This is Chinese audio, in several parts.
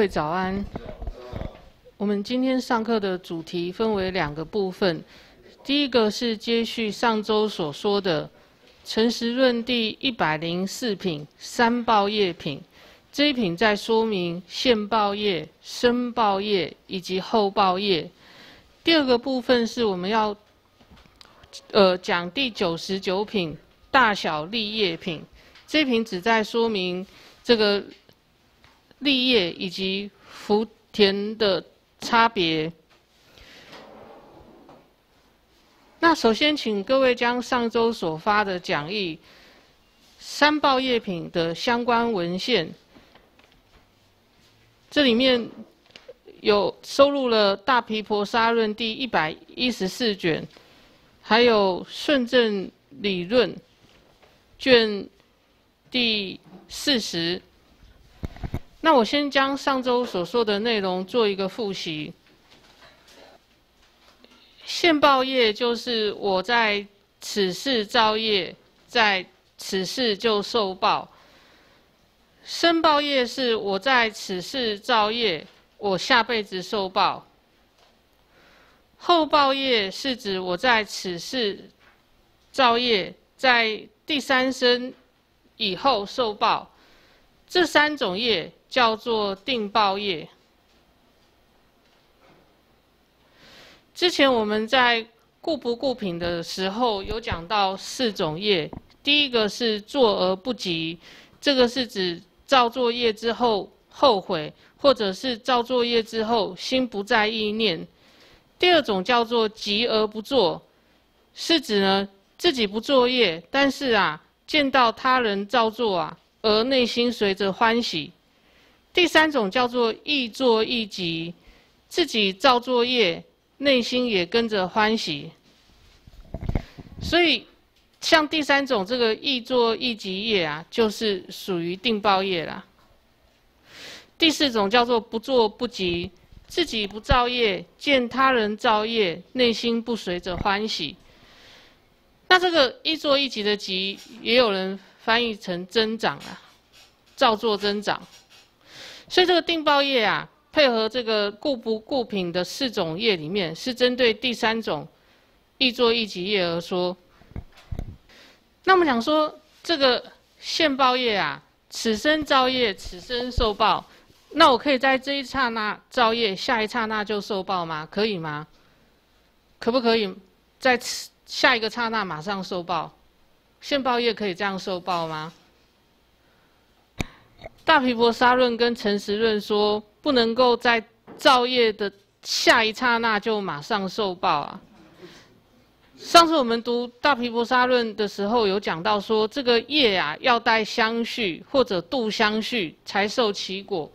各位早安。我们今天上课的主题分为两个部分，第一个是接续上周所说的《诚实论》第一百零四品三报业品，这一品在说明现报业、申报业以及后报业。第二个部分是我们要呃讲第九十九品大小立业品，这一品只在说明这个立业以及福田的。差别。那首先，请各位将上周所发的讲义《三报业品》的相关文献，这里面有收录了《大毗婆沙论》第一百一十四卷，还有《顺正理论》卷第四十。那我先将上周所说的内容做一个复习。现报业就是我在此世造业，在此世就受报；申报业是我在此世造业，我下辈子受报；后报业是指我在此世造业，在第三生以后受报。这三种业。叫做定报业。之前我们在固不固品的时候有讲到四种业，第一个是做而不及，这个是指造作业之后后悔，或者是造作业之后心不在意念。第二种叫做急而不做，是指呢自己不作业，但是啊见到他人造作啊，而内心随着欢喜。第三种叫做易作易急，自己造作业，内心也跟着欢喜。所以，像第三种这个易作易急业啊，就是属于定报业啦。第四种叫做不作不急，自己不造业，见他人造业，内心不随着欢喜。那这个易作易急的急，也有人翻译成增长啊，造作增长。所以这个定报业啊，配合这个固不固品的四种业里面，是针对第三种易作易集业而说。那么讲说这个现报业啊，此生造业，此生受报。那我可以在这一刹那造业，下一刹那就受报吗？可以吗？可不可以在下一个刹那马上受报？现报业可以这样受报吗？大毗婆沙论跟诚实论说，不能够在造业的下一刹那就马上受报啊。上次我们读大毗婆沙论的时候，有讲到说，这个业啊，要带相续或者度相续才受其果。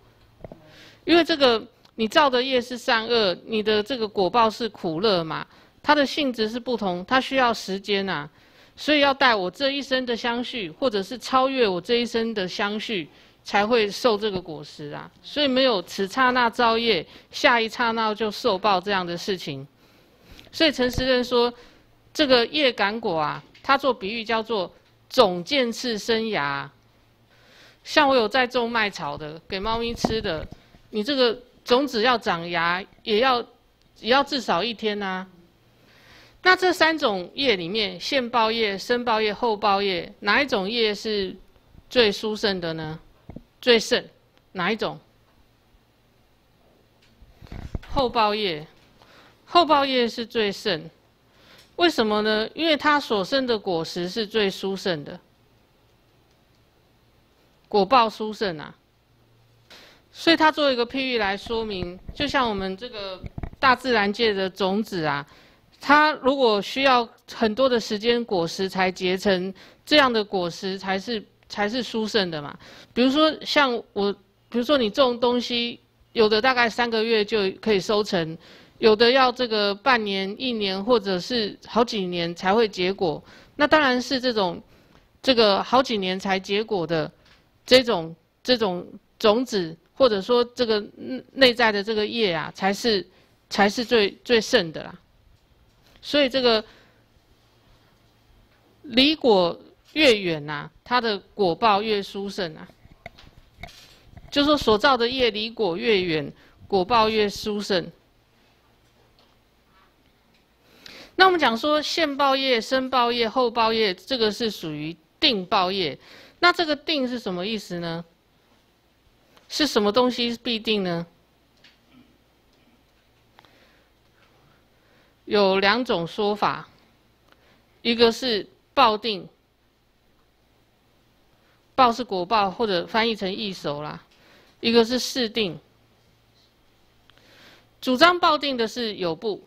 因为这个你造的业是善恶，你的这个果报是苦乐嘛，它的性质是不同，它需要时间呐，所以要带我这一生的相续，或者是超越我这一生的相续。才会受这个果实啊，所以没有此刹那造业，下一刹那就受报这样的事情。所以陈时任说，这个业感果啊，他做比喻叫做种见次生芽。像我有在种麦草的，给猫咪吃的，你这个种子要长芽，也要也要至少一天呐。那这三种叶里面，现报叶、生报叶、后报叶，哪一种叶是最殊胜的呢？最胜哪一种？后报业，后报业是最胜。为什么呢？因为它所生的果实是最殊胜的，果报殊胜啊。所以它做一个譬喻来说明，就像我们这个大自然界的种子啊，它如果需要很多的时间果实才结成，这样的果实才是。才是殊胜的嘛。比如说像我，比如说你种东西，有的大概三个月就可以收成，有的要这个半年、一年或者是好几年才会结果。那当然是这种这个好几年才结果的这种这种种子，或者说这个内在的这个叶啊，才是才是最最胜的啦。所以这个离果越远呐。它的果报越殊胜啊，就是说所造的业离果越远，果报越殊胜。那我们讲说现报业、生报业、后报业，这个是属于定报业。那这个定是什么意思呢？是什么东西必定呢？有两种说法，一个是报定，报是果报或者翻译成易熟啦；一个是事定。主张报定的是有部，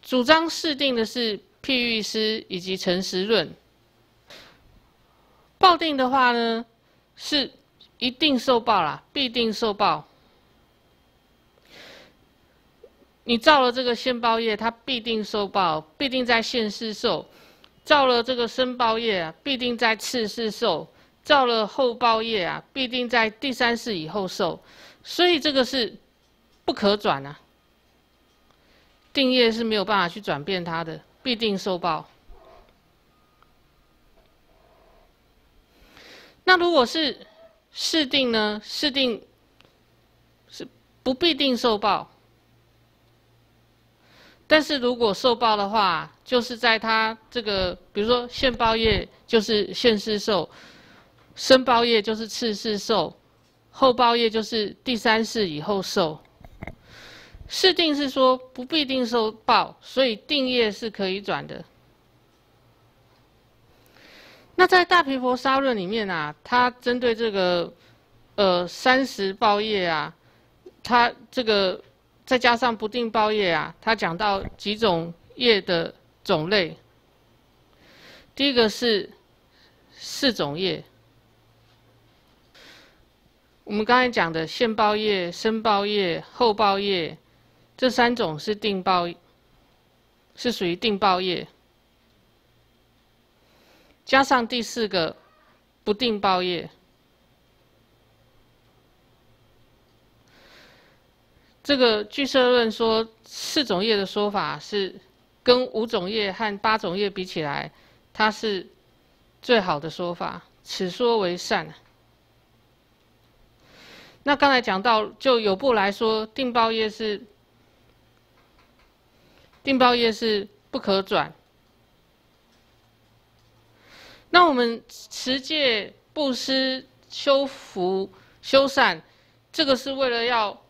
主张事定的是譬喻师以及陈实论。报定的话呢，是一定受报啦，必定受报。你造了这个现报业，它必定受报，必定在现世受；造了这个生报业啊，必定在次世受；造了后报业啊，必定在第三世以后受。所以这个是不可转啊，定业是没有办法去转变它的，必定受报。那如果是试定呢？试定是不必定受报。但是如果受报的话，就是在他这个，比如说现报业就是现世受，生报业就是次世受，后报业就是第三世以后受。试定是说不必定受报，所以定业是可以转的。那在大毗婆沙论里面啊，它针对这个呃三十报业啊，它这个。再加上不定包叶啊，他讲到几种叶的种类。第一个是四种叶，我们刚才讲的现包叶、生报业、后包叶，这三种是定包，是属于定包叶。加上第四个不定包叶。这个据社论说四种业的说法是跟五种业和八种业比起来，它是最好的说法，此说为善。那刚才讲到，就有部来说，定报业是定报业是不可转。那我们持戒、布施、修福、修善，这个是为了要。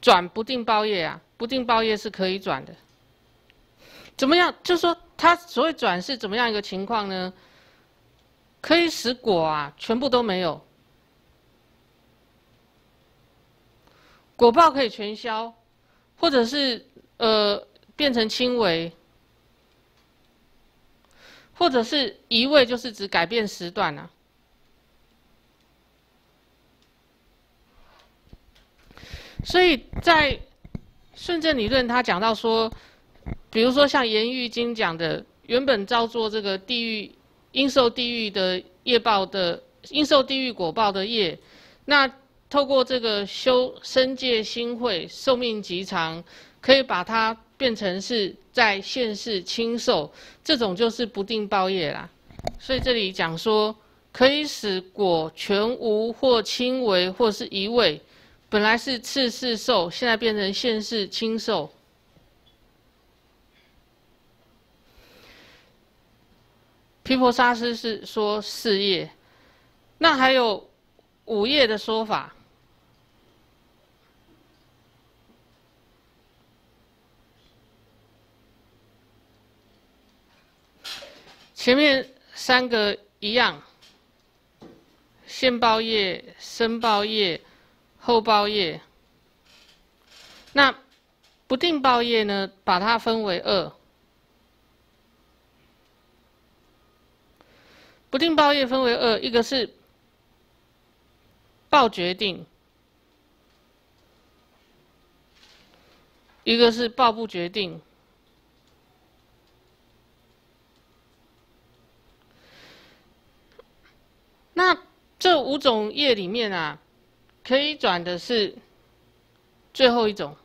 转不定报业啊，不定报业是可以转的。怎么样？就是说它所谓转是怎么样一个情况呢？可以使果啊全部都没有，果报可以全消，或者是呃变成轻微，或者是移位，就是指改变时段啊。所以在顺正理论，他讲到说，比如说像《严狱经》讲的，原本造作这个地狱应受地狱的业报的应受地狱果报的业，那透过这个修身界心慧，寿命极长，可以把它变成是在现世轻受，这种就是不定报业啦。所以这里讲说，可以使果全无或轻微或是移位。本来是次世受，现在变成现世轻受。毗婆沙师是说四业，那还有五业的说法。前面三个一样，现报业、生报业。后报叶，那不定报叶呢？把它分为二。不定报叶分为二，一个是报决定，一个是报不决定。那这五种业里面啊。可以转的是最后一种。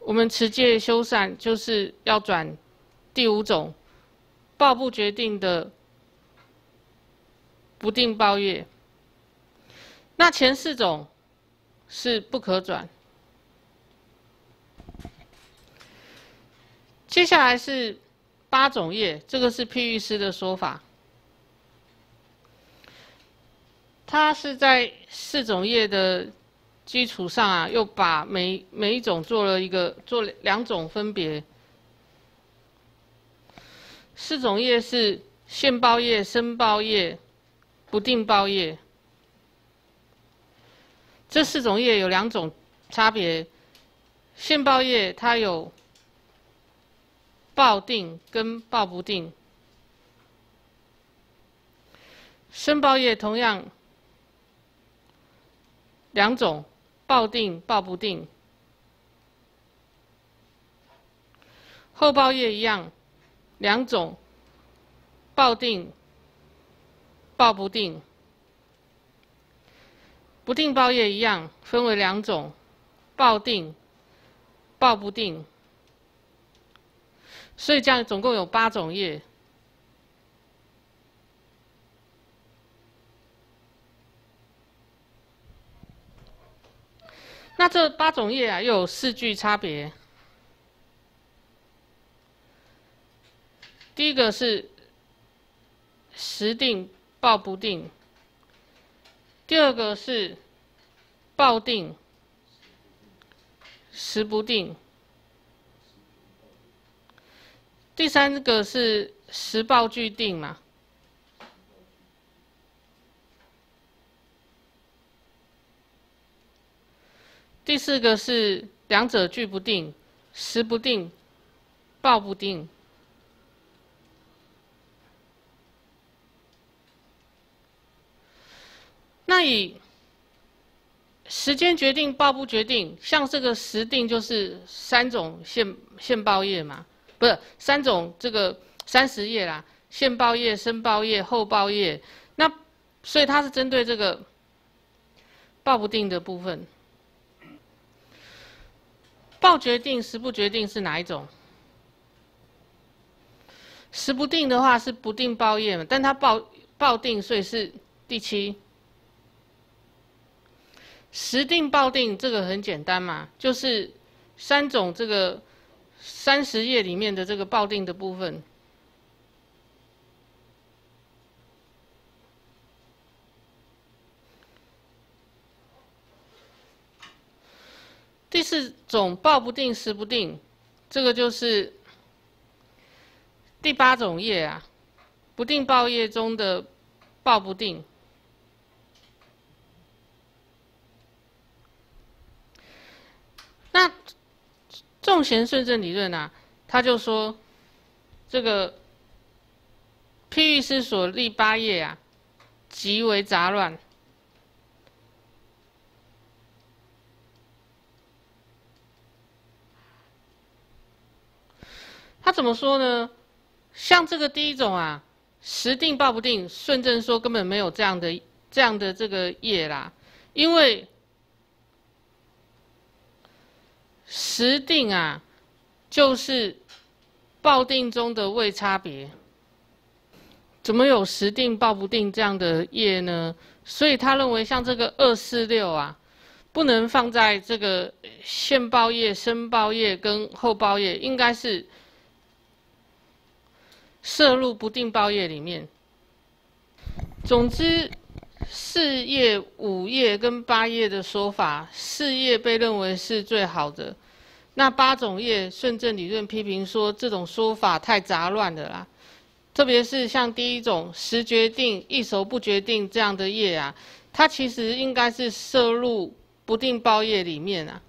我们持戒修善，就是要转第五种报不决定的不定报业。那前四种是不可转。接下来是八种业，这个是譬喻师的说法。它是在四种业的基础上啊，又把每每一种做了一个做两种分别。四种业是现报业、申报业、不定报业。这四种业有两种差别，现报业它有。报定跟报不定，申报业同样两种，报定报不定；后报业一样两种，报定报不定；不定报业一样分为两种，报定报不定。所以这样总共有八种业。那这八种业啊，又有四句差别。第一个是时定报不定，第二个是报定时不定。第三个是实报俱定嘛？第四个是两者俱不定，时不定，报不定。那以时间决定报不决定，像这个时定就是三种现现报业嘛。不是三种这个三十页啦，现报业、申报业、后报业。那所以它是针对这个报不定的部分。报决定、时不决定是哪一种？时不定的话是不定报业嘛，但它报报定，所以是第七。时定报定这个很简单嘛，就是三种这个。三十页里面的这个报定的部分，第四种报不定时不定，这个就是第八种业啊，不定报业中的报不定。那。众贤顺正理论啊，他就说，这个譬喻师所立八业啊，极为杂乱。他怎么说呢？像这个第一种啊，时定报不定，顺正说根本没有这样的这样的这个业啦，因为。时定啊，就是报定中的位差别。怎么有时定报不定这样的业呢？所以他认为，像这个二四六啊，不能放在这个现报业、申报业跟后报业，应该是摄入不定报业里面。总之，四页、五页跟八页的说法，四页被认为是最好的。那八种业顺正理论批评说，这种说法太杂乱的啦，特别是像第一种十决定一手不决定这样的业啊，它其实应该是摄入不定报业里面啊。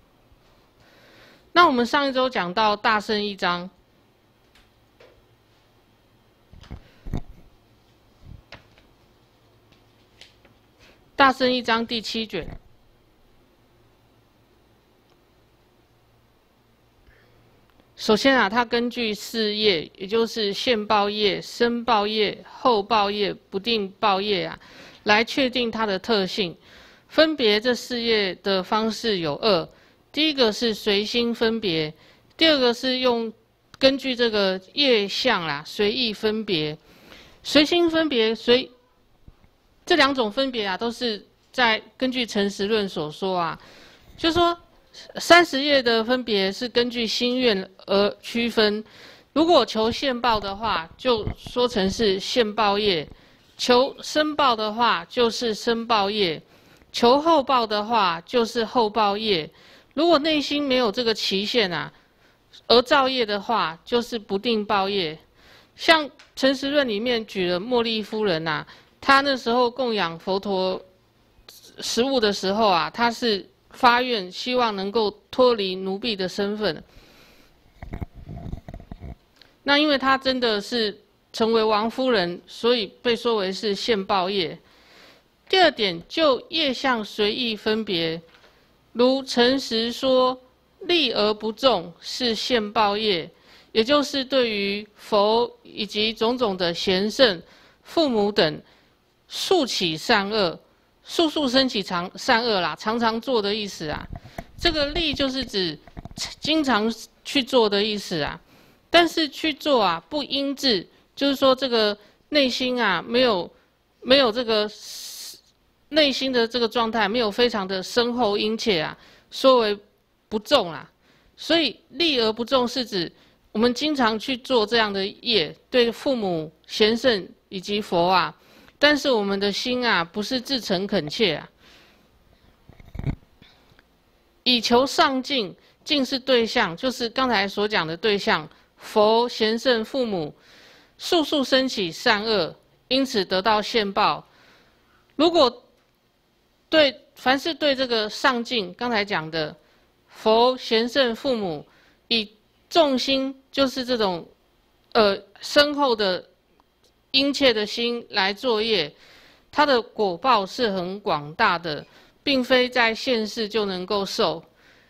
那我们上一周讲到大圣一章，大圣一章第七卷。首先啊，它根据四页，也就是现报业、申报业、后报业、不定报业啊，来确定它的特性。分别这四页的方式有二：第一个是随心分别，第二个是用根据这个业相啦，随意分别，随心分别，随这两种分别啊，都是在根据诚实论所说啊，就说三十页的分别是根据心愿而区分。如果求现报的话，就说成是现报业；求申报的话，就是申报业；求后报的话，就是后报业。如果内心没有这个期限啊，而造业的话，就是不定报业。像《诚实论》里面举了茉莉夫人呐，他那时候供养佛陀食物的时候啊，他是发愿希望能够脱离奴婢的身份。那因为他真的是成为王夫人，所以被说为是现报业。第二点，就业相随意分别，如诚实说，利而不重是现报业，也就是对于佛以及种种的贤圣、父母等，速起善恶，速速升起常善恶啦，常常做的意思啊。这个利就是指经常去做的意思啊。但是去做啊，不应智，就是说这个内心啊，没有没有这个内心的这个状态，没有非常的深厚殷切啊，说为不重啊。所以利而不重是指我们经常去做这样的业，对父母贤圣以及佛啊，但是我们的心啊，不是至诚恳切啊，以求上进，进是对象，就是刚才所讲的对象。佛贤圣父母，速速升起善恶，因此得到现报。如果对凡是对这个上进，刚才讲的佛贤圣父母，以重心就是这种呃深厚的殷切的心来作业，它的果报是很广大的，并非在现世就能够受。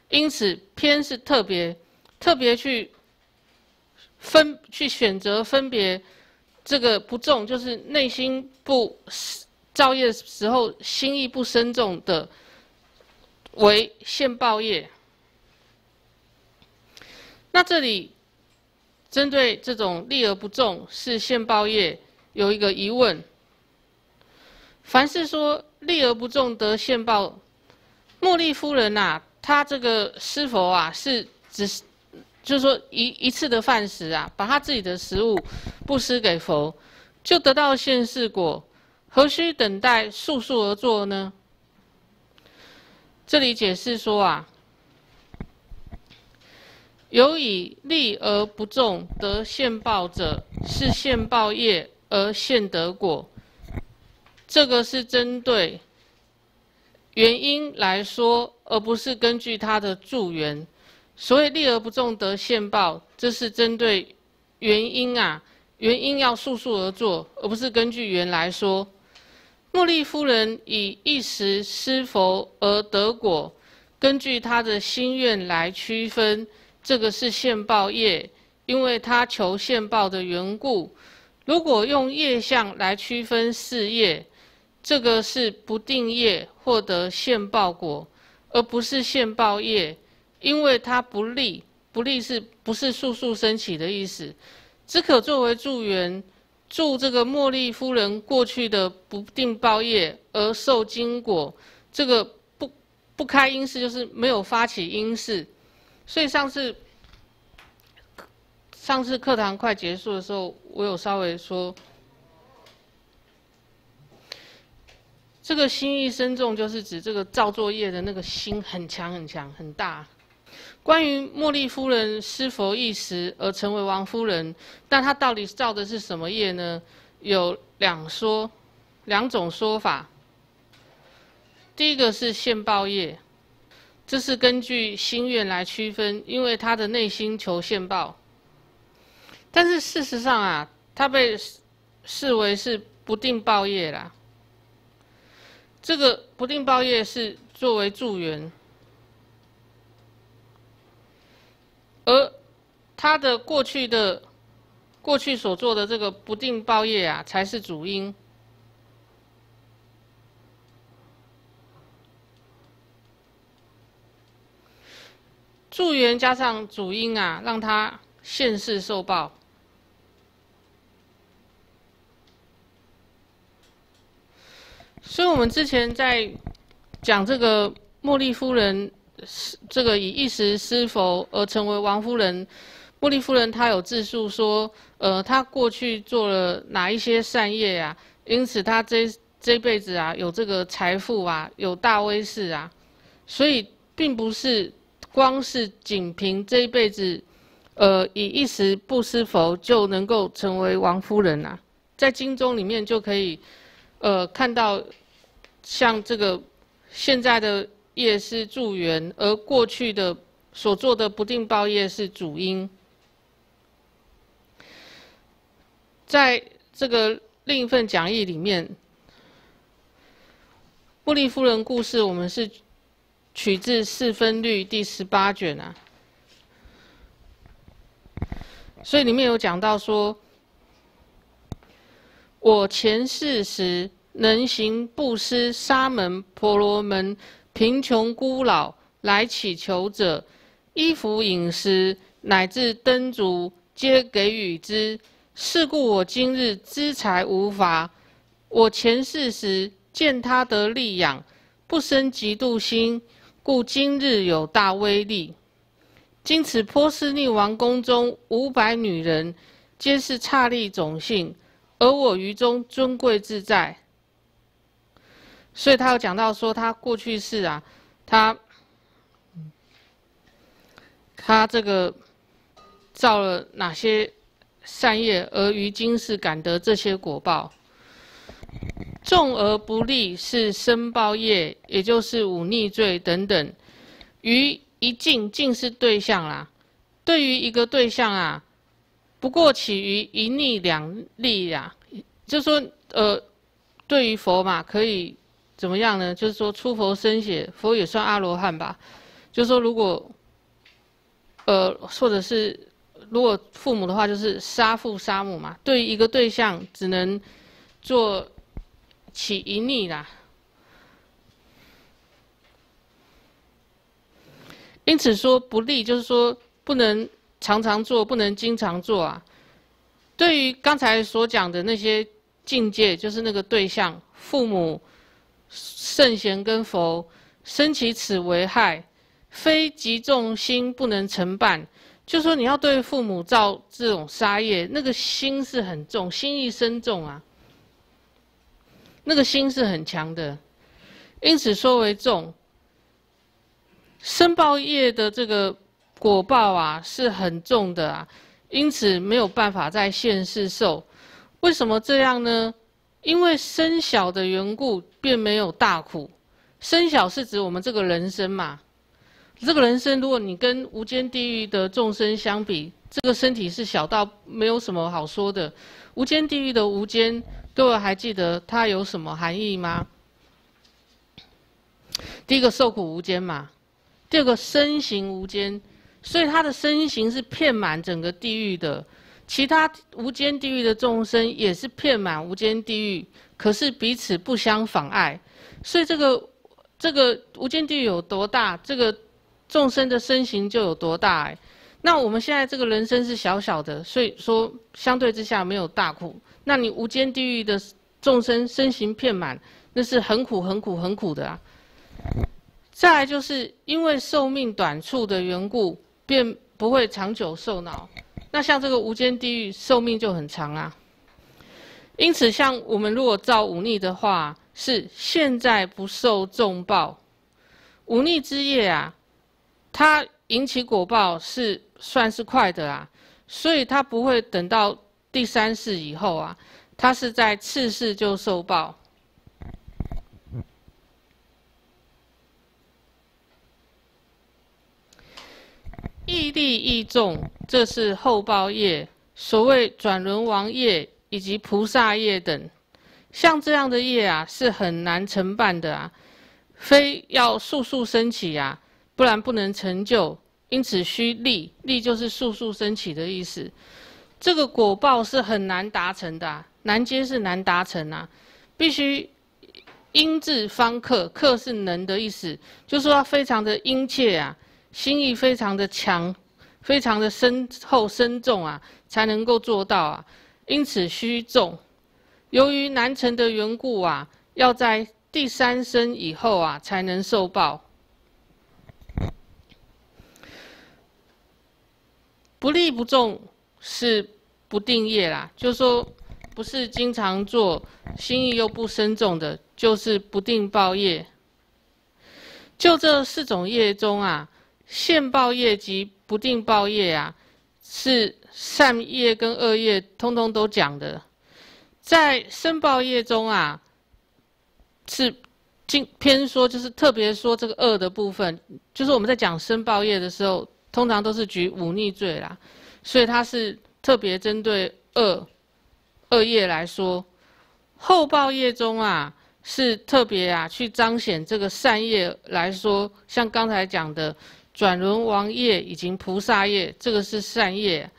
因此偏是特别特别去。分去选择分别，这个不重，就是内心不造业时候心意不深重的，为现报业。那这里针对这种利而不重是现报业，有一个疑问：凡是说利而不重得现报，茉莉夫人呐，她这个施佛啊是只是？就是说，一一次的饭食啊，把她自己的食物布施给佛，就得到现世果，何须等待速速而作呢？这里解释说啊，有以利而不重得现报者，是现报业而现得果。这个是针对原因来说，而不是根据他的助缘。所谓立而不重得现报，这是针对原因啊，原因要速速而作，而不是根据缘来说。茉莉夫人以一时施佛而得果，根据他的心愿来区分，这个是现报业，因为他求现报的缘故。如果用业相来区分事业，这个是不定业获得现报果，而不是现报业。因为它不利，不利是不是速速升起的意思？只可作为助缘，助这个茉莉夫人过去的不定报业而受经果。这个不不开因事，就是没有发起因事。所以上次上次课堂快结束的时候，我有稍微说，这个心意深重，就是指这个造作业的那个心很强很强很大。关于茉莉夫人是否一时而成为王夫人，但她到底造的是什么业呢？有两说，两种说法。第一个是现报业，这是根据心愿来区分，因为她的内心求现报。但是事实上啊，他被视为是不定报业啦。这个不定报业是作为助缘。而他的过去的过去所做的这个不定报业啊，才是主因。助缘加上主因啊，让他现世受报。所以，我们之前在讲这个茉莉夫人，是这个以一时施佛而成为王夫人。茉莉夫人她有自述说，呃，她过去做了哪一些善业呀？因此，她这这辈子啊，有这个财富啊，有大威势啊。所以，并不是光是仅凭这一辈子，呃，以一时不施佛就能够成为王夫人啊。在经中里面就可以。呃，看到像这个现在的业是助缘，而过去的所做的不定报业是主因。在这个另一份讲义里面，布利夫人故事，我们是取自四分律第十八卷啊，所以里面有讲到说。我前世时能行布施沙门婆罗门贫穷孤老来乞求者，衣服饮食乃至灯烛皆给予之。是故我今日资财无乏。我前世时见他得利养，不生嫉妒心，故今日有大威力。今此波斯匿王宫中五百女人，皆是刹利种姓。而我于中尊贵自在，所以他有讲到说，他过去世啊，他他这个造了哪些善业，而于今世感得这些果报。重而不利是生报业，也就是忤逆罪等等。于一境，境是对象啦。对于一个对象啊。不过起于一逆两利呀，就说呃，对于佛嘛，可以怎么样呢？就是说出佛身血，佛也算阿罗汉吧。就是说如果呃，或者是如果父母的话，就是杀父杀母嘛。对于一个对象，只能做起一逆啦。因此说不利，就是说不能。常常做不能经常做啊。对于刚才所讲的那些境界，就是那个对象，父母、圣贤跟佛，生起此为害，非极重心不能承办。就说你要对父母造这种杀业，那个心是很重，心意深重啊。那个心是很强的，因此说为重。申报业的这个。果报啊是很重的啊，因此没有办法在现世受。为什么这样呢？因为生小的缘故，便没有大苦。生小是指我们这个人生嘛。这个人生，如果你跟无间地狱的众生相比，这个身体是小到没有什么好说的。无间地狱的无间，各位还记得它有什么含义吗？第一个受苦无间嘛，第二个身形无间。所以他的身形是遍满整个地狱的，其他无间地狱的众生也是遍满无间地狱，可是彼此不相妨碍。所以这个这个无间地狱有多大，这个众生的身形就有多大。那我们现在这个人生是小小的，所以说相对之下没有大苦。那你无间地狱的众生身形遍满，那是很苦很苦很苦的啊。再来就是因为寿命短促的缘故。便不会长久受恼。那像这个无间地狱寿命就很长啊。因此，像我们如果造忤逆的话，是现在不受重报。忤逆之业啊，它引起果报是算是快的啊，所以它不会等到第三世以后啊，它是在次世就受报。义利义重，这是后报业。所谓转轮王业以及菩萨业等，像这样的业啊，是很难承办的啊，非要速速升起啊，不然不能成就。因此需力，力就是速速升起的意思。这个果报是很难达成的，啊难皆是难达成啊，必须殷志方克，克是能的意思，就是说非常的殷切啊。心意非常的强，非常的深厚深重啊，才能够做到啊。因此虚重。由于难成的缘故啊，要在第三生以后啊，才能受报。不利不重是不定业啦，就说不是经常做，心意又不深重的，就是不定报业。就这四种业中啊，现报业及不定报业啊，是善业跟恶业通通都讲的。在申报业中啊，是经偏说，就是特别说这个恶的部分，就是我们在讲申报业的时候。通常都是举忤逆罪啦，所以它是特别针对恶恶业来说。后报业中啊，是特别啊去彰显这个善业来说，像刚才讲的转轮王业以及菩萨业，这个是善业。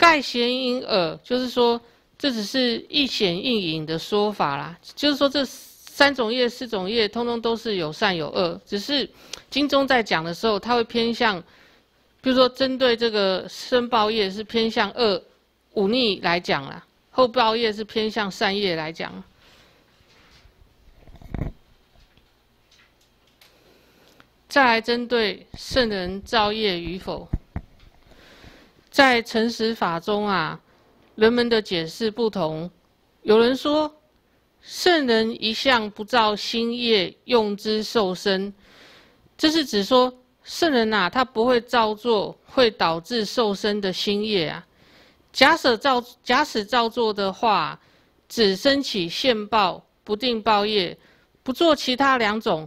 盖显隐耳，就是说这只是一显一隐的说法啦，就是说这三种业、四种业，通通都是有善有恶，只是经中在讲的时候，它会偏向。比如说，针对这个申报业是偏向恶、忤逆来讲啦，后报业是偏向善业来讲。再来针对圣人造业与否，在诚实法中啊，人们的解释不同。有人说，圣人一向不造新业，用之受身，这是指说。圣人呐，他不会造作会导致受身的新业啊。假使造假使造作的话，只升起现报不定报业，不做其他两种，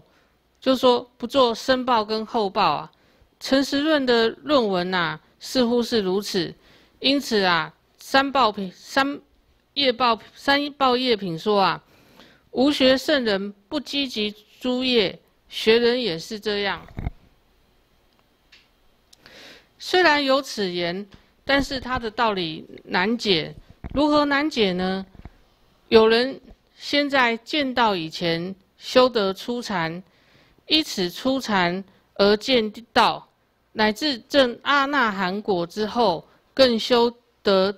就是说不做申报跟后报啊。陈实论的论文呐，似乎是如此。因此啊，三报品三业报三报业品说啊，无学圣人不积极诸业，学人也是这样。虽然有此言，但是他的道理难解。如何难解呢？有人先在见道以前修得初禅，依此初禅而见道，乃至证阿那含果之后，更修得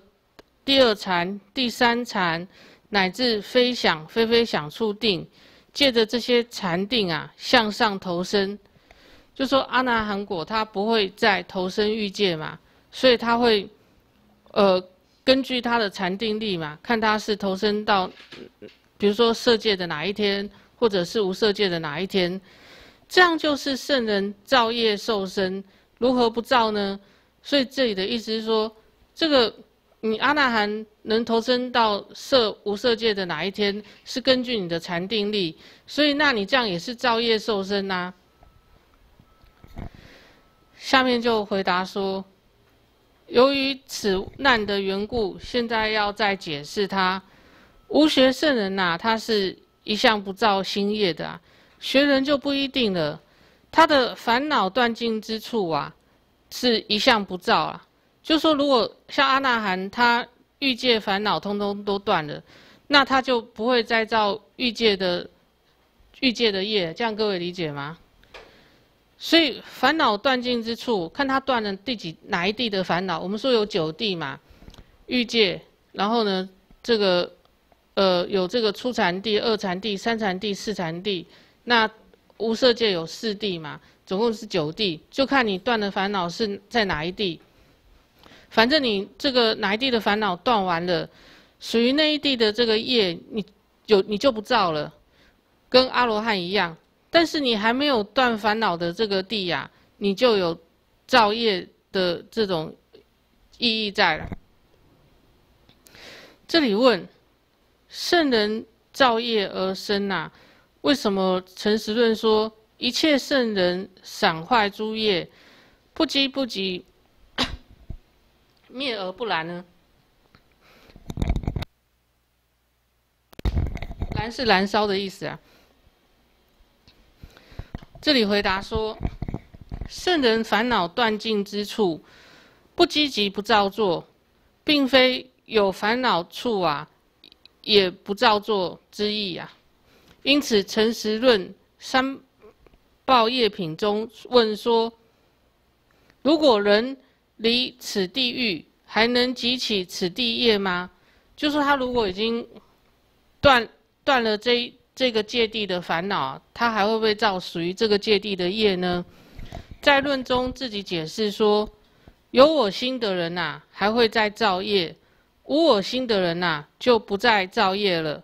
第二禅、第三禅，乃至非想非非想处定，借着这些禅定啊，向上投身。就说阿那含果，他不会再投身欲界嘛，所以他会，呃，根据他的禅定力嘛，看他是投身到，比如说色界的哪一天，或者是无色界的哪一天，这样就是圣人造业受身，如何不造呢？所以这里的意思是说，这个你阿那含能投身到色无色界的哪一天，是根据你的禅定力，所以那你这样也是造业受身呐。下面就回答说，由于此难的缘故，现在要再解释他。无学圣人呐，他是一向不造新业的啊，学人就不一定了。他的烦恼断尽之处啊，是一向不造啊。就说如果像阿那含，他欲界烦恼通通都断了，那他就不会再造欲界的欲界的业。这样各位理解吗？所以烦恼断尽之处，看他断了第几哪一地的烦恼。我们说有九地嘛，欲界，然后呢，这个，呃，有这个初禅地、二禅地、三禅地、四禅地。那无色界有四地嘛，总共是九地，就看你断的烦恼是在哪一地。反正你这个哪一地的烦恼断完了，属于那一地的这个业，你有你就不造了，跟阿罗汉一样。但是你还没有断烦恼的这个地呀，你就有造业的这种意义在了。这里问：圣人造业而生呐？为什么陈实论说一切圣人散坏诸业，不积不积，灭而不燃呢？燃是燃烧的意思啊。这里回答说：圣人烦恼断尽之处，不积极不造作，并非有烦恼处啊，也不造作之意啊。因此，诚实论三报业品中问说：如果人离此地狱，还能激起此地业吗？就说他如果已经断断了这这个界地的烦恼，他还会不会造属于这个界地的业呢？在论中自己解释说，有我心的人呐，还会再造业；无我心的人呐，就不再造业了。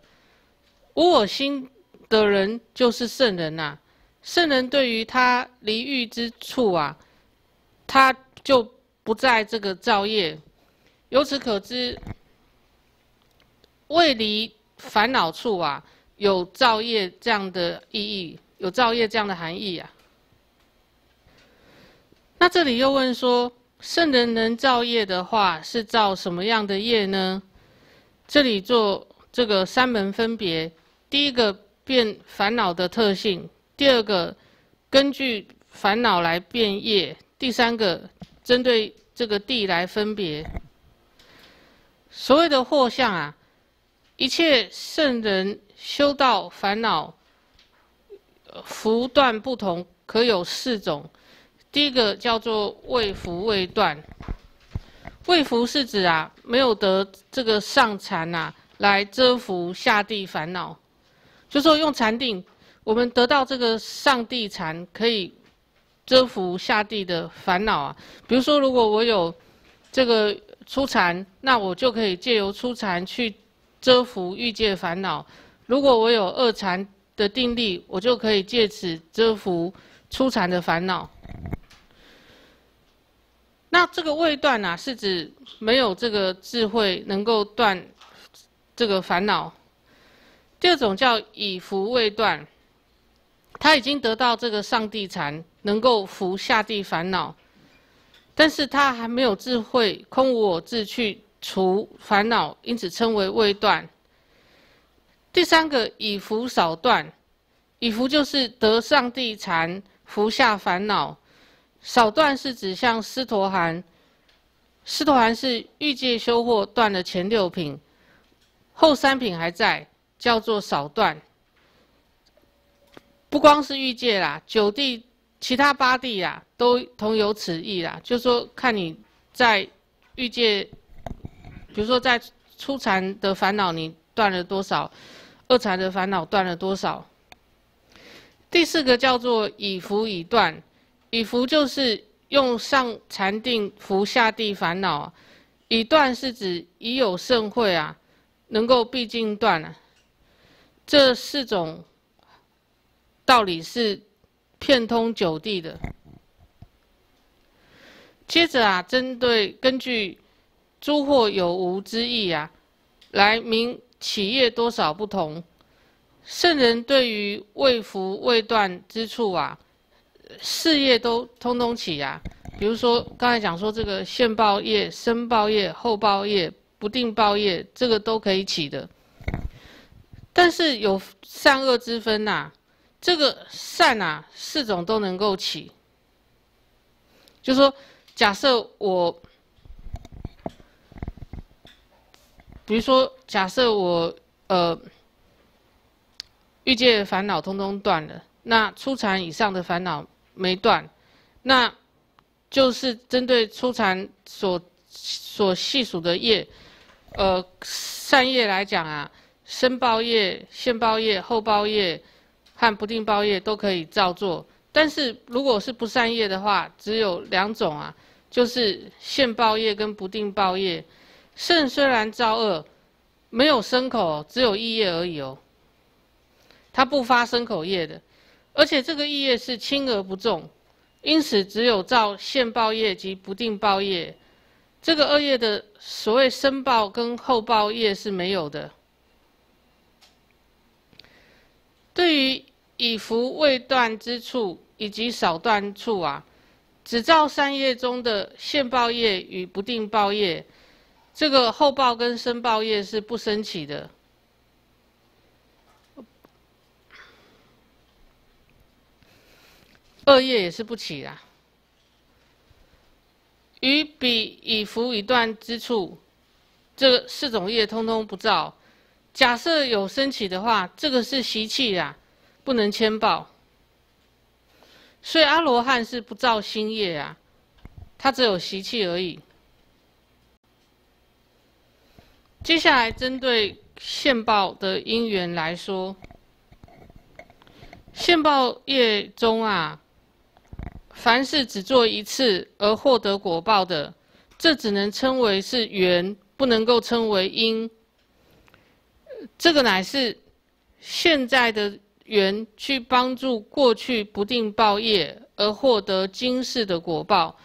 无我心的人就是圣人呐，圣人对于他离欲之处啊，他就不在这个造业。由此可知，未离烦恼处啊，有造业这样的意义，有造业这样的含义啊。那这里又问说，圣人能造业的话，是造什么样的业呢？这里做这个三门分别：第一个变烦恼的特性；第二个根据烦恼来变业；第三个针对这个地来分别。所谓的惑相啊，一切圣人修道烦恼，福断不同，可有四种。第一个叫做未福未断，未福是指啊没有得这个上禅呐来遮伏下地烦恼，就说用禅定，我们得到这个上地禅可以遮伏下地的烦恼啊。比如说，如果我有这个初禅，那我就可以借由初禅去遮伏欲界烦恼；如果我有二禅的定力，我就可以借此遮伏初禅的烦恼。那这个未断啊，是指没有这个智慧能够断这个烦恼。第二种叫以福未断，他已经得到这个上帝禅，能够服下地烦恼，但是他还没有智慧空无我智去除烦恼，因此称为未断。第三个以福少断，以福就是得上帝禅，服下烦恼。少断是指像斯陀含，斯陀含是欲界修获断了前六品，后三品还在，叫做少断。不光是欲界啦，九地其他八地啊，都同有此意啦。就说看你在欲界，比如说在初禅的烦恼你断了多少，二禅的烦恼断了多少。第四个叫做以福以断。以福就是用上禅定服下地烦恼，以断是指已有盛会啊，能够毕竟断啊。这四种道理是骗通九地的。接着啊，针对根据诸惑有无之意啊，来明企业多少不同。圣人对于未服未断之处啊。事业都通通起呀，比如说刚才讲说这个现报业、生报业、后报业、不定报业，这个都可以起的。但是有善恶之分呐，这个善啊，四种都能够起。就说假设我，比如说假设我呃，欲界烦恼通通断了，那初禅以上的烦恼。没断，那就是针对初禅所所细数的业，呃，善业来讲啊，生报业、现报业、后报业和不定报业都可以照做。但是如果是不善业的话，只有两种啊，就是现报业跟不定报业。肾虽然造恶，没有生口，只有意业而已哦，它不发生口业的。而且这个意业是轻而不重，因此只有造现报业及不定报业，这个恶业的所谓生报跟后报业是没有的。对于已福未断之处以及少断处啊，只造三业中的现报业与不定报业，这个后报跟生报业是不升起的。恶业也是不起啦。于彼以福以断之处，这四种业通通不造。假设有升起的话，这个是习气呀，不能牵报。所以阿罗汉是不造新业啊，他只有习气而已。接下来针对现报的因缘来说，现报业中啊，凡是只做一次而获得果报的，这只能称为是缘，不能够称为因。这个乃是现在的缘去帮助过去不定报业而获得今世的果报。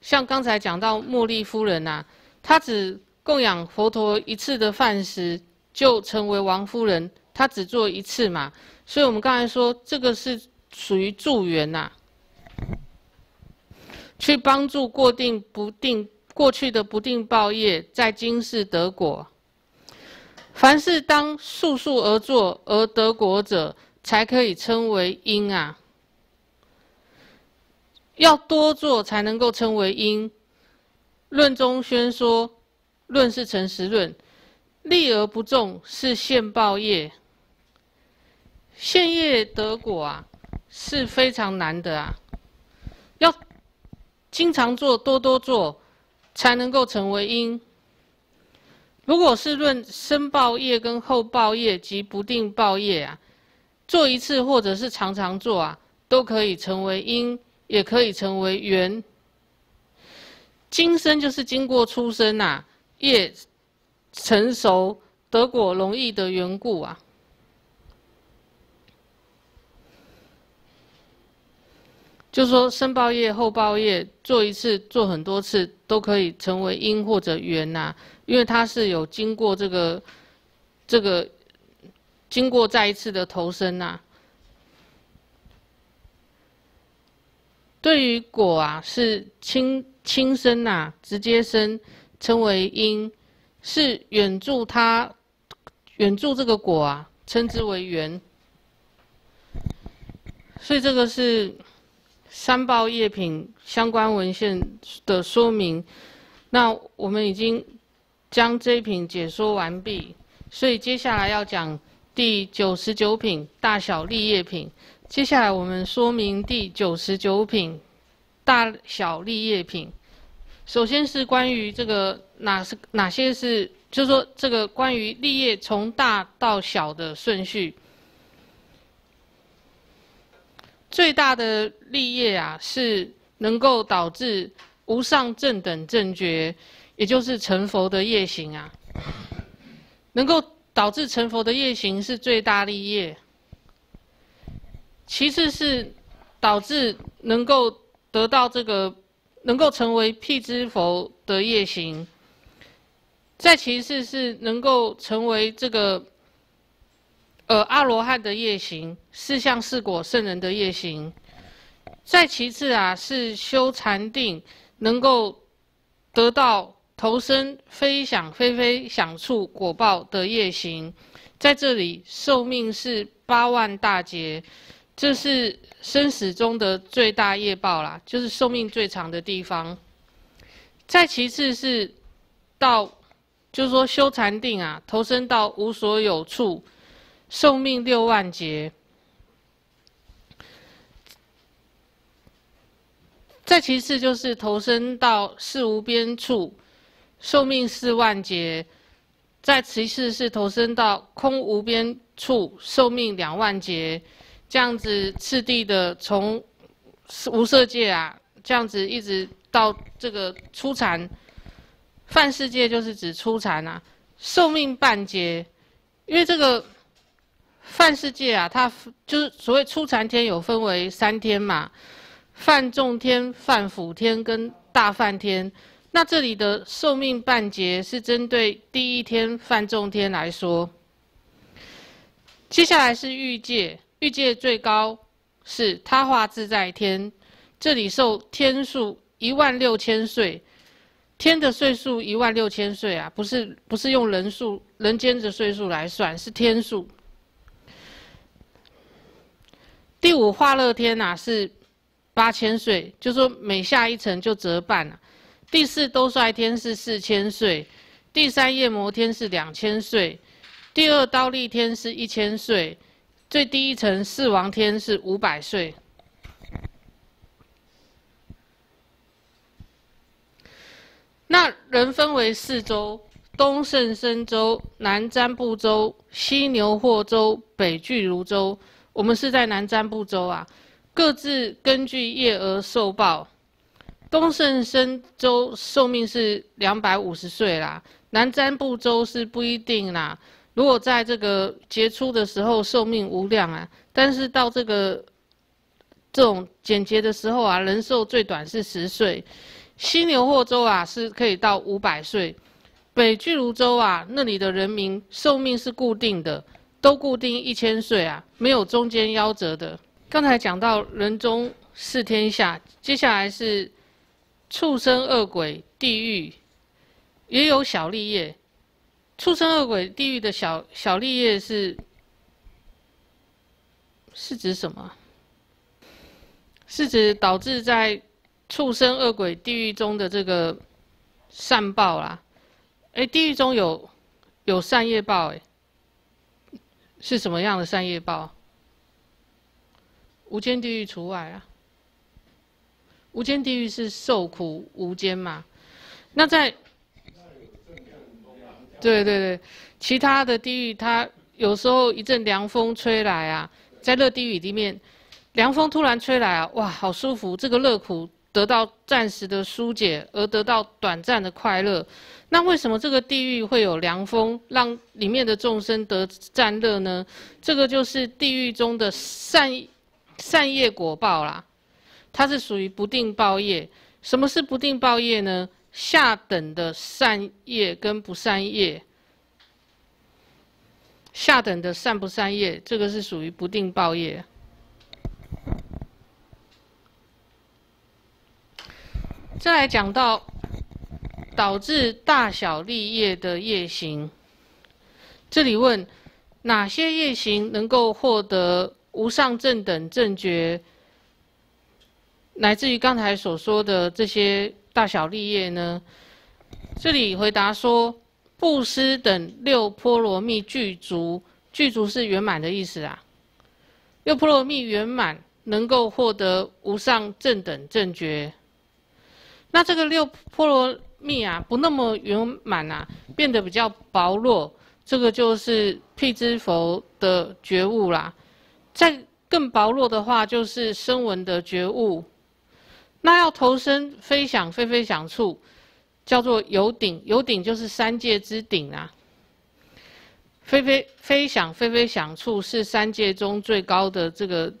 像刚才讲到茉莉夫人呐，她只供养佛陀一次的饭食，就成为王夫人。她只做一次嘛，所以我们刚才说这个是属于助缘呐，去帮助过定不定过去的不定报业，在今世得果。凡是当速速而作而得果者，才可以称为因啊。要多做才能够称为因。论中宣说，论是诚实论，立而不重是现报业。现业得果啊，是非常难的啊。要经常做，多多做，才能够成为因。如果是论生报业跟后报业及不定报业啊，做一次或者是常常做啊，都可以成为因。也可以成为缘。今生就是经过出生呐，业成熟得果容易的缘故啊。就是说生报业、后报业，做一次、做很多次，都可以成为因或者缘呐，因为它是有经过这个、这个经过再一次的投生呐。对于果啊，是轻轻生呐，直接生，称为因；是远助它，远助这个果啊，称之为缘。所以这个是三报业品相关文献的说明。那我们已经将这一品解说完毕，所以接下来要讲第九十九品大小立业品。接下来我们说明第九十九品大小立业品。首先是关于这个哪是哪些是，就是说这个关于立业从大到小的顺序。最大的立业啊，是能够导致无上正等正觉，也就是成佛的业行啊。能够导致成佛的业行是最大立业。其次是导致能够得到这个能够成为辟支佛的业行，再其次是能够成为这个呃阿罗汉的业行，四相四果圣人的业行，再其次啊是修禅定能够得到投身非想非非想处果报的业行，在这里寿命是八万大劫。这是生死中的最大业报啦，就是寿命最长的地方。再其次是到，就是说修禅定啊，投身到无所有处，寿命六万劫。再其次就是投身到世无边处，寿命四万劫。再其次是投身到空无边处，寿命两万劫。这样子次第的从无色界啊，这样子一直到这个初禅，泛世界就是指初禅啊，寿命半劫，因为这个梵世界啊，它就是所谓初禅天有分为三天嘛，梵众天、梵辅天跟大梵天，那这里的寿命半劫是针对第一天梵众天来说，接下来是欲界。欲界最高是他化自在天，这里受天数一万六千岁，天的岁数一万六千岁啊，不是不是用人数人间的岁数来算，是天数。第五化乐天呐是八千岁，就说每下一层就折半了。第四兜率天是四千岁，第三夜摩天是两千岁，第二刀立天是一千岁。最低一层四王天是五百岁，那人分为四州：东胜身州、南瞻部州、西牛货州、北俱泸州。我们是在南瞻部州啊，各自根据业而受报。东胜身州寿命是两百五十岁啦，南瞻部州是不一定啦。如果在这个杰出的时候寿命无量啊，但是到这个这种简洁的时候啊，人寿最短是十岁。西牛货州啊是可以到五百岁。北俱泸州啊，那里的人民寿命是固定的，都固定一千岁啊，没有中间夭折的。刚才讲到人中四天下，接下来是畜生、恶鬼、地狱，也有小利业。畜生恶鬼地狱的小小利业是是指什么？是指导致在畜生恶鬼地狱中的这个善报啦。哎，地狱中有有善业报哎，是什么样的善业报？无间地狱除外啊。无间地狱是受苦无间嘛？那在对对对，其他的地狱，它有时候一阵凉风吹来啊，在热地狱里面，凉风突然吹来啊，哇，好舒服，这个乐苦得到暂时的疏解，而得到短暂的快乐。那为什么这个地狱会有凉风，让里面的众生得暂乐呢？这个就是地狱中的善善业果报啦，它是属于不定报业。什么是不定报业呢？下等的善业跟不善业，下等的善不善业，这个是属于不定报业。再来讲到导致大小立业的业行，这里问哪些业行能够获得无上正等正觉，乃至于刚才所说的这些。大小立业呢？这里回答说，布施等六波罗蜜具足，具足是圆满的意思啊。六波罗蜜圆满，能够获得无上正等正觉。那这个六波罗蜜啊，不那么圆满啊，变得比较薄弱，这个就是辟支佛的觉悟啦。再更薄弱的话，就是声闻的觉悟。那要投身飞翔飞飞翔处，叫做有顶，有顶就是三界之顶啊。飞飞飞翔飞飞翔处是三界中最高的这个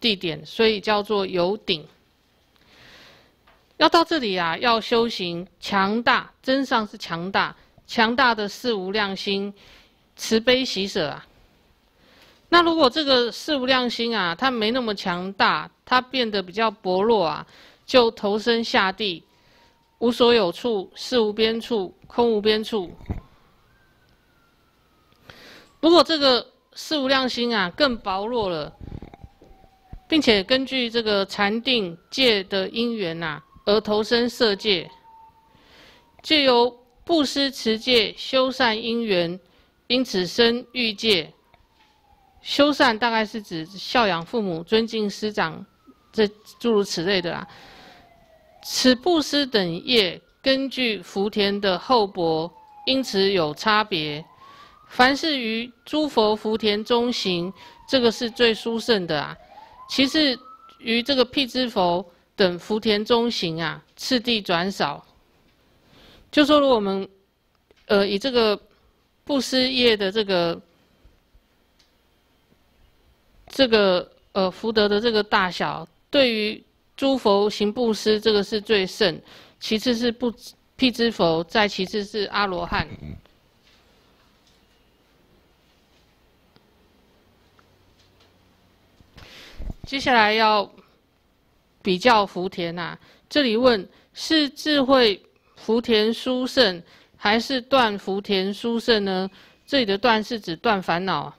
地点，所以叫做有顶。要到这里啊，要修行强大，真上是强大，强大的四无量心，慈悲喜舍啊。那如果这个四无量心啊，它没那么强大，它变得比较薄弱啊。就投身下地，无所有处，事无边处，空无边处。如果这个四无量心啊更薄弱了，并且根据这个禅定界的因缘呐，而投身色界，借由布施持戒修善因缘，因此生欲界。修善大概是指孝养父母、尊敬师长，这诸如此类的啦。此布施等业，根据福田的厚薄，因此有差别。凡是于诸佛福田中行，这个是最殊胜的啊。其次于这个辟支佛等福田中行啊，次第转少。就说如果我们，呃，以这个布施业的这个这个呃福德的这个大小，对于。诸佛行布施，这个是最胜；其次是不辟支佛，再其次是阿罗汉。接下来要比较福田呐，这里问是智慧福田殊胜，还是断福田殊胜呢？这里的断是指断烦恼。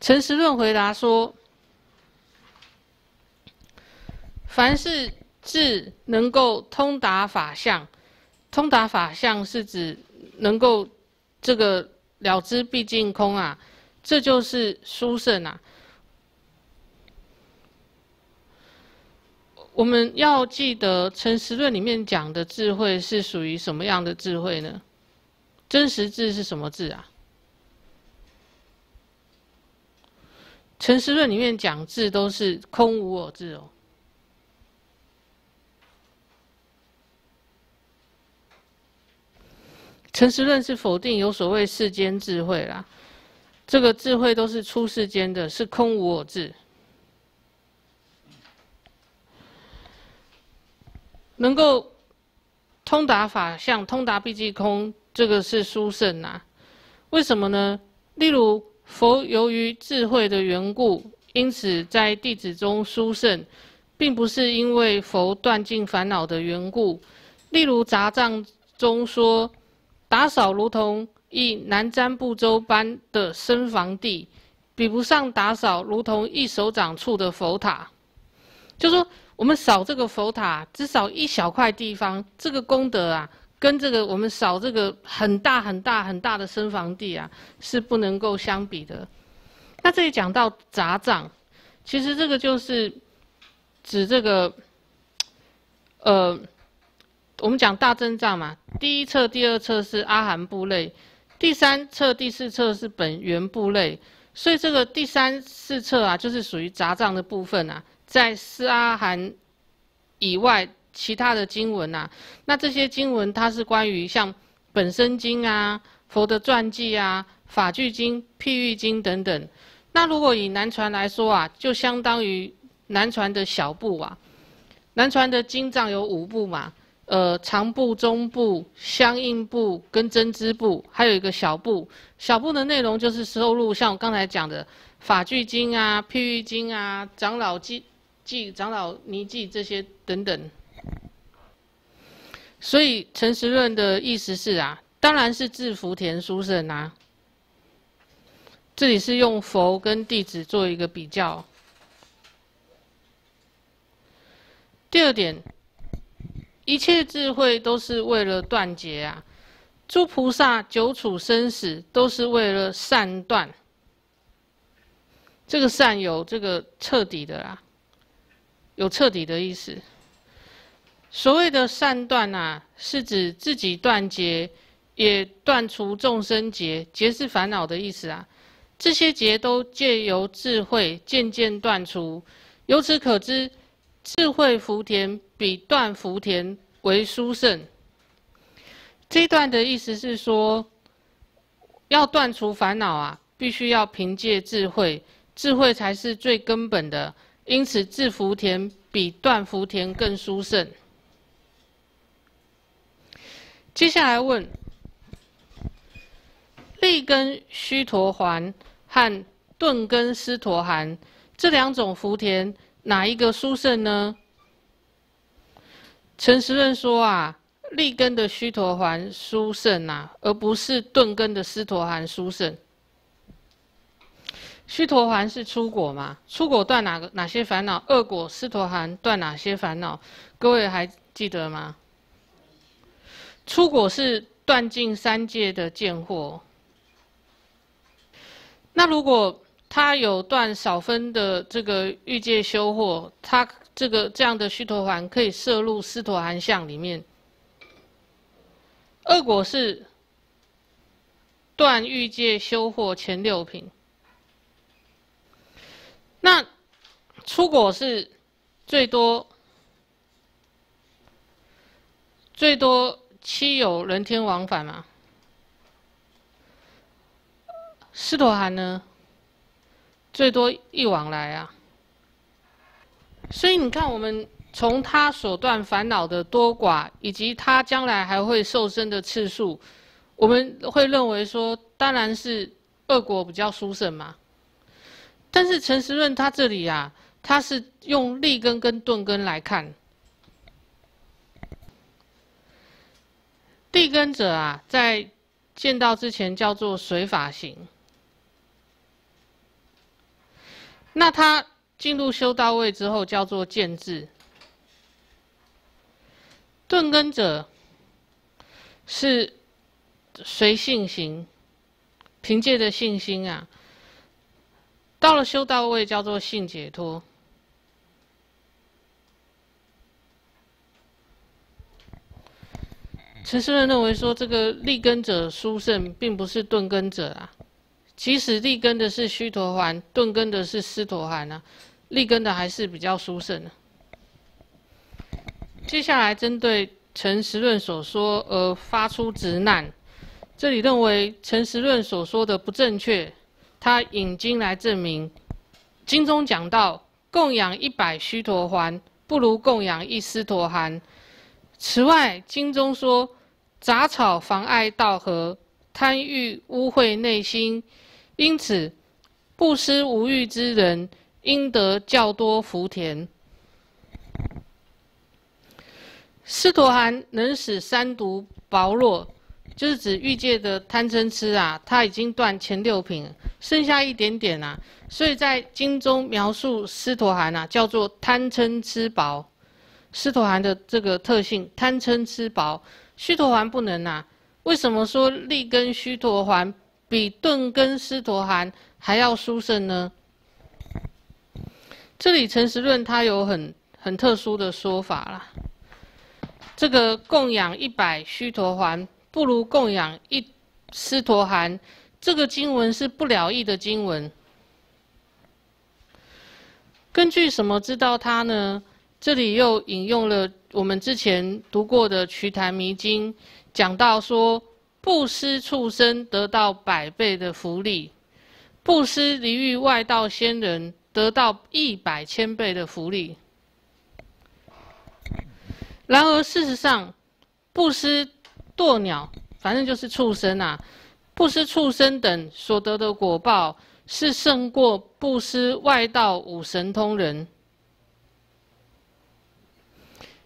陈实论回答说。凡是智能够通达法相，通达法相是指能够这个了知毕竟空啊，这就是殊胜啊。我们要记得《诚实论》里面讲的智慧是属于什么样的智慧呢？真实智是什么智啊？《诚实论》里面讲智都是空无我智哦。《诚实论》是否定有所谓世间智慧啦，这个智慧都是出世间的，是空无我智。能够通达法相，通达毕竟空，这个是殊胜呐。为什么呢？例如佛由于智慧的缘故，因此在弟子中殊胜，并不是因为佛断尽烦恼的缘故。例如杂藏中说，打扫如同一南瞻部洲般的深房地，比不上打扫如同一手掌处的佛塔。就说。我们扫这个佛塔，只扫一小块地方，这个功德啊，跟这个我们扫这个很大很大很大的身房地啊，是不能够相比的。那这里讲到杂藏，其实这个就是指这个，呃，我们讲大正藏嘛，第一册、第二册是阿含部类，第三册、第四册是本源部类，所以这个第三四册啊，就是属于杂藏的部分啊。在四阿含以外，其他的经文啊，那这些经文它是关于像本身经啊、佛的传记啊、法句经、譬喻经等等。那如果以南传来说啊，就相当于南传的小部啊。南传的经藏有五部嘛，呃，长部、中部、相应部跟真知部，还有一个小部。小部的内容就是收录像我刚才讲的法句经啊、譬喻经啊、长老经。记长老尼记这些等等，所以诚实论的意思是啊，当然是自福田书生啊。这里是用佛跟弟子做一个比较。第二点，一切智慧都是为了断结啊，诸菩萨久处生死都是为了善断。这个善有这个彻底的啦。有彻底的意思。所谓的善断啊，是指自己断结，也断除众生结。结是烦恼的意思啊。这些结都借由智慧渐渐断除。由此可知，智慧福田比断福田为殊胜。这段的意思是说，要断除烦恼啊，必须要凭借智慧，智慧才是最根本的。因此，自福田比断福田更殊胜。接下来问：立根须陀环和顿根斯陀含这两种福田，哪一个殊胜呢？陈时润说啊，立根的须陀环殊胜啊，而不是顿根的斯陀含殊胜。须陀环是出果嘛？出果断哪个哪些烦恼？恶果斯陀含断哪些烦恼？各位还记得吗？出果是断尽三界的见惑。那如果他有断少分的这个欲界修惑，他这个这样的须陀环可以摄入斯陀含相里面。恶果是断欲界修惑前六品。那出国是最多最多七有人天往返嘛？斯陀含呢？最多一往来啊。所以你看，我们从他所断烦恼的多寡，以及他将来还会受生的次数，我们会认为说，当然是恶果比较殊胜嘛。但是陈实润他这里啊，他是用立根跟钝根来看。立根者啊，在见到之前叫做随法行，那他进入修道位之后叫做见智。钝根者是随性行，凭借着信心啊。到了修道位叫做性解脱。陈世仁认为说，这个立根者殊胜，并不是钝根者啊。即使立根的是须陀环，钝根的是斯陀含啊，立根的还是比较殊胜的、接下来针对陈时论所说，而发出直难，这里认为陈时论所说的不正确，他引经来证明。经中讲到，供养一百须陀洹，不如供养一斯陀含。此外，经中说，杂草妨碍道合，贪欲污秽内心。因此，不施无欲之人，应得较多福田。斯陀含能使三毒薄弱，就是指欲界的贪嗔痴啊，它已经断前六品，剩下一点点啊。所以在经中描述斯陀含啊，叫做贪嗔痴薄。斯陀含的这个特性，贪嗔痴薄，须陀洹不能啊。为什么说立根须陀洹？比顿根斯陀含还要殊胜呢？这里陈实论他有很很特殊的说法啦。这个供养一百须陀洹，不如供养一斯陀含。这个经文是不了义的经文。根据什么知道它呢？这里又引用了我们之前读过的《瞿昙迷经》，讲到说。布施畜生得到百倍的福利，布施离欲外道仙人得到一百千倍的福利。然而事实上，布施堕鸟，反正就是畜生啊，布施畜生等所得的果报是胜过布施外道五神通人。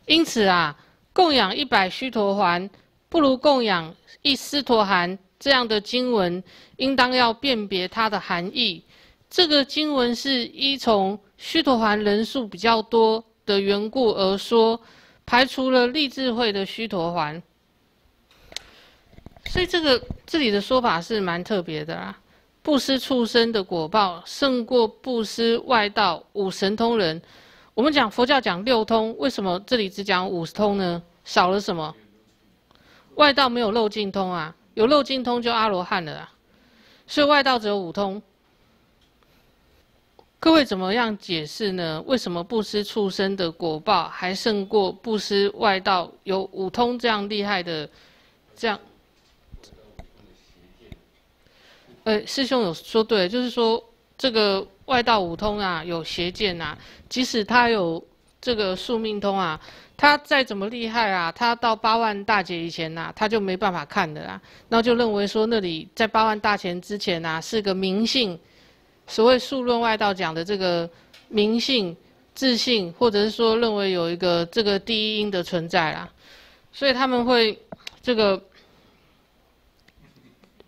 因此啊，供养一百须陀洹，不如供养。一斯陀含这样的经文，应当要辨别它的含义。这个经文是依从须陀含人数比较多的缘故而说，排除了立智慧的须陀含。所以这个这里的说法是蛮特别的啦。布施畜生的果报胜过布施外道五神通人。我们讲佛教讲六通，为什么这里只讲五通呢？少了什么？外道没有漏尽通啊，有漏尽通就阿罗汉了啊，所以外道只有五通。各位怎么样解释呢？为什么布施畜生的果报还胜过布施外道有五通这样厉害的？这样，呃，师兄有说对，就是说这个外道五通啊，有邪见啊，即使他有这个宿命通啊。他再怎么厉害啊，他到八万大劫以前呐，他就没办法看的啦。那就认为说那里在八万大劫之前呐，是个明性，所谓数论外道讲的这个明性、自信，或者是说认为有一个这个第一因的存在啦，所以他们会这个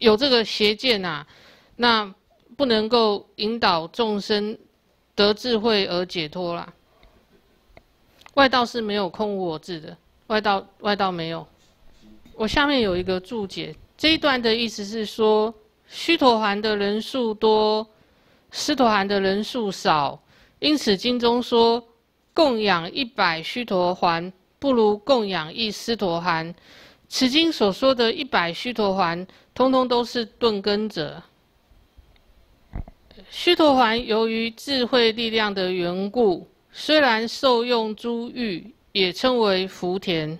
有这个邪见呐，那不能够引导众生得智慧而解脱啦。外道是没有空无我智的，外道外道没有。我下面有一个注解，这一段的意思是说，须陀洹的人数多，斯陀含的人数少，因此经中说供养一百须陀洹，不如供养一斯陀含。此经所说的一百须陀洹，通通都是顿根者。须陀洹由于智慧力量的缘故。虽然受用珠玉，也称为福田。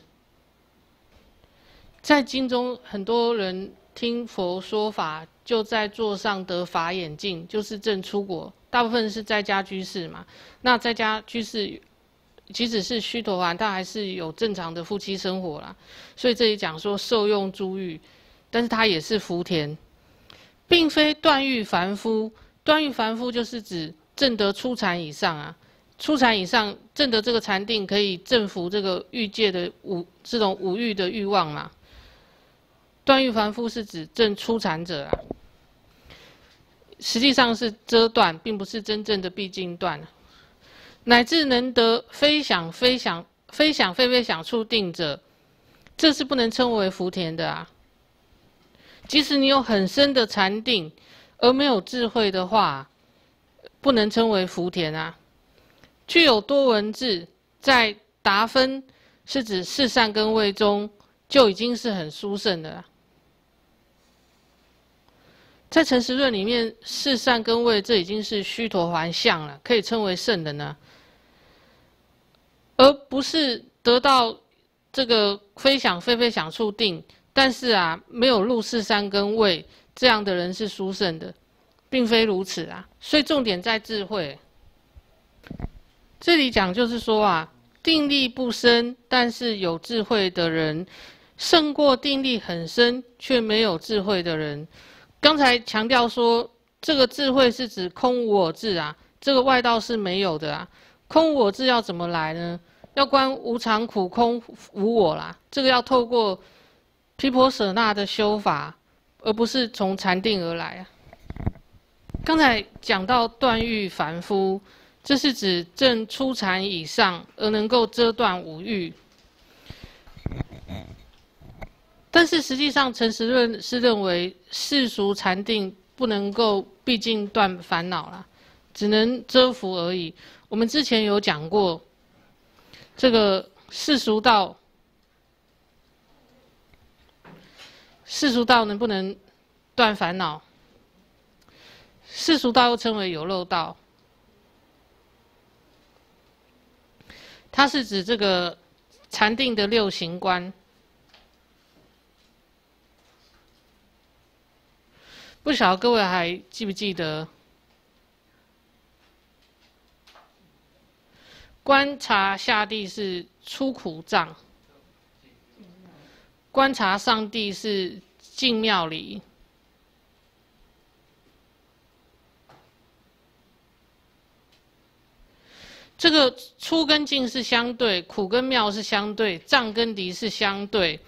在经中，很多人听佛说法，就在座上得法眼镜，就是正出国。大部分是在家居士嘛。那在家居士，即使是须陀洹，他还是有正常的夫妻生活啦。所以这里讲说受用珠玉，但是他也是福田，并非断欲凡夫。断欲凡夫就是指正得初禅以上啊。初禅以上证得这个禅定，可以征服这个欲界的五这种五欲的欲望嘛？断欲凡夫是指证初禅者啊，实际上是遮断，并不是真正的毕竟断。乃至能得非想非想非想非非想处定者，这是不能称为福田的啊。即使你有很深的禅定，而没有智慧的话，不能称为福田啊。具有多文字，在达分是指四善根位中，就已经是很殊胜的了。在诚实论里面，四善跟位，这已经是虚陀还相了，可以称为圣人呢，而不是得到这个非想非非想处定，但是啊，没有入世善跟位，这样的人是殊胜的，并非如此啊。所以重点在智慧。这里讲就是说啊，定力不深，但是有智慧的人，胜过定力很深却没有智慧的人。刚才强调说，这个智慧是指空无我智啊，这个外道是没有的啊。空无我智要怎么来呢？要观无常、苦、空、无我啦。这个要透过七婆舍那的修法，而不是从禅定而来啊。刚才讲到断欲凡夫，这是指正初禅以上而能够遮断五欲。但是实际上，陈实论是认为世俗禅定不能够毕竟断烦恼了，只能遮伏而已。我们之前有讲过，这个世俗道，世俗道能不能断烦恼？世俗道又称为有漏道，它是指这个禅定的六行观。不晓得各位还记不记得，观察下地是出苦障，观察上帝是进庙里。这个出跟进是相对，苦跟妙是相对，障跟离是相对。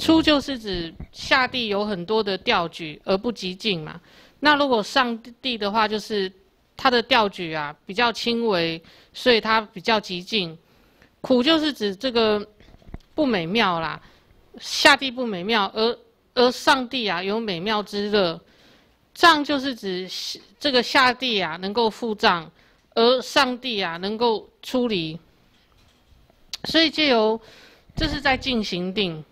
出就是指下地有很多的调举而不极进嘛。那如果上地的话，就是它的调举啊比较轻微，所以它比较极进。苦就是指这个不美妙啦，下地不美妙，而而上地啊有美妙之乐。障就是指这个下地啊能够付账。而上帝啊，能够出离，所以借由这是在进行定，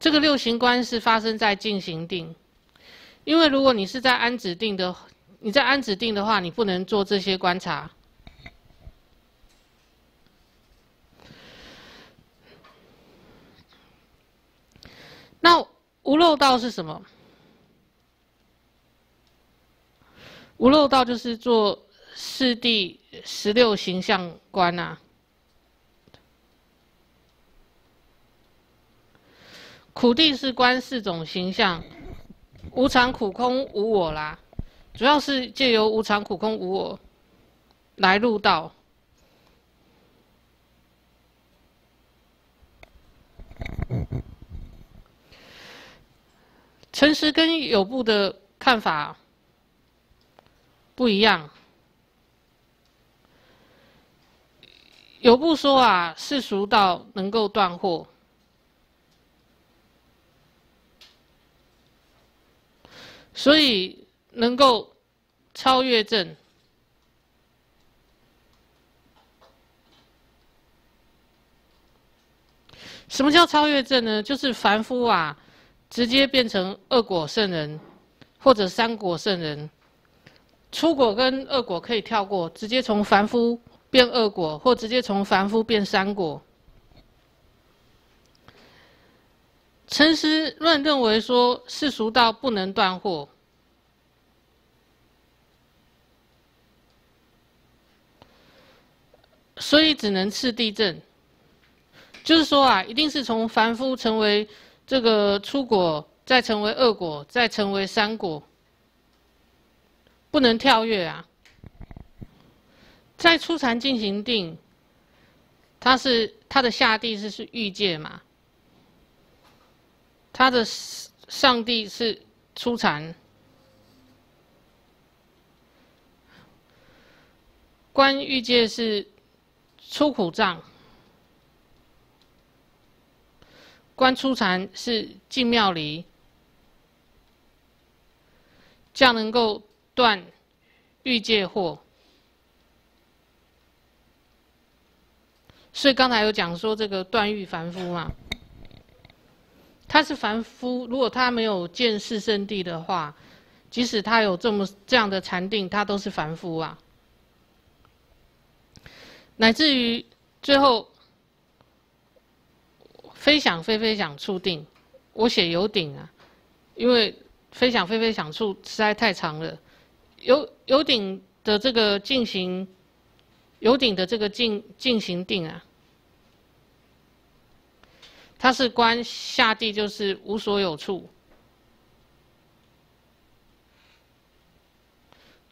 这个六行观是发生在进行定，因为如果你是在安止定的，你在安止定的话，你不能做这些观察。那无漏道是什么？无漏道就是做。四地十六形象观啊，苦地是观四种形象，无常、苦、空、无我啦，主要是借由无常、苦、空、无我来入道。诚实跟有部的看法不一样。有部说啊，世俗道能够断惑，所以能够超越正。什么叫超越正呢？就是凡夫啊，直接变成恶果圣人，或者三果圣人。初果跟恶果可以跳过，直接从凡夫。变恶果，或直接从凡夫变三果。诚实论认为说世俗道不能断惑，所以只能次地震。就是说啊，一定是从凡夫成为这个出果，再成为恶果，再成为三果，不能跳跃啊。在初禅进行定，它是它的下地是是欲界嘛，它的上地是初禅，观欲界是出苦障，观初禅是进妙离，这样能够断欲界惑。所以刚才有讲说这个断欲凡夫嘛，他是凡夫，如果他没有见世圣地的话，即使他有这么这样的禅定，他都是凡夫啊。乃至于最后飞想飞飞想触定，我写有顶啊，因为飞想飞飞想触实在太长了。有有顶的这个进行，有顶的这个进进行定啊。它是观下地，就是无所有处，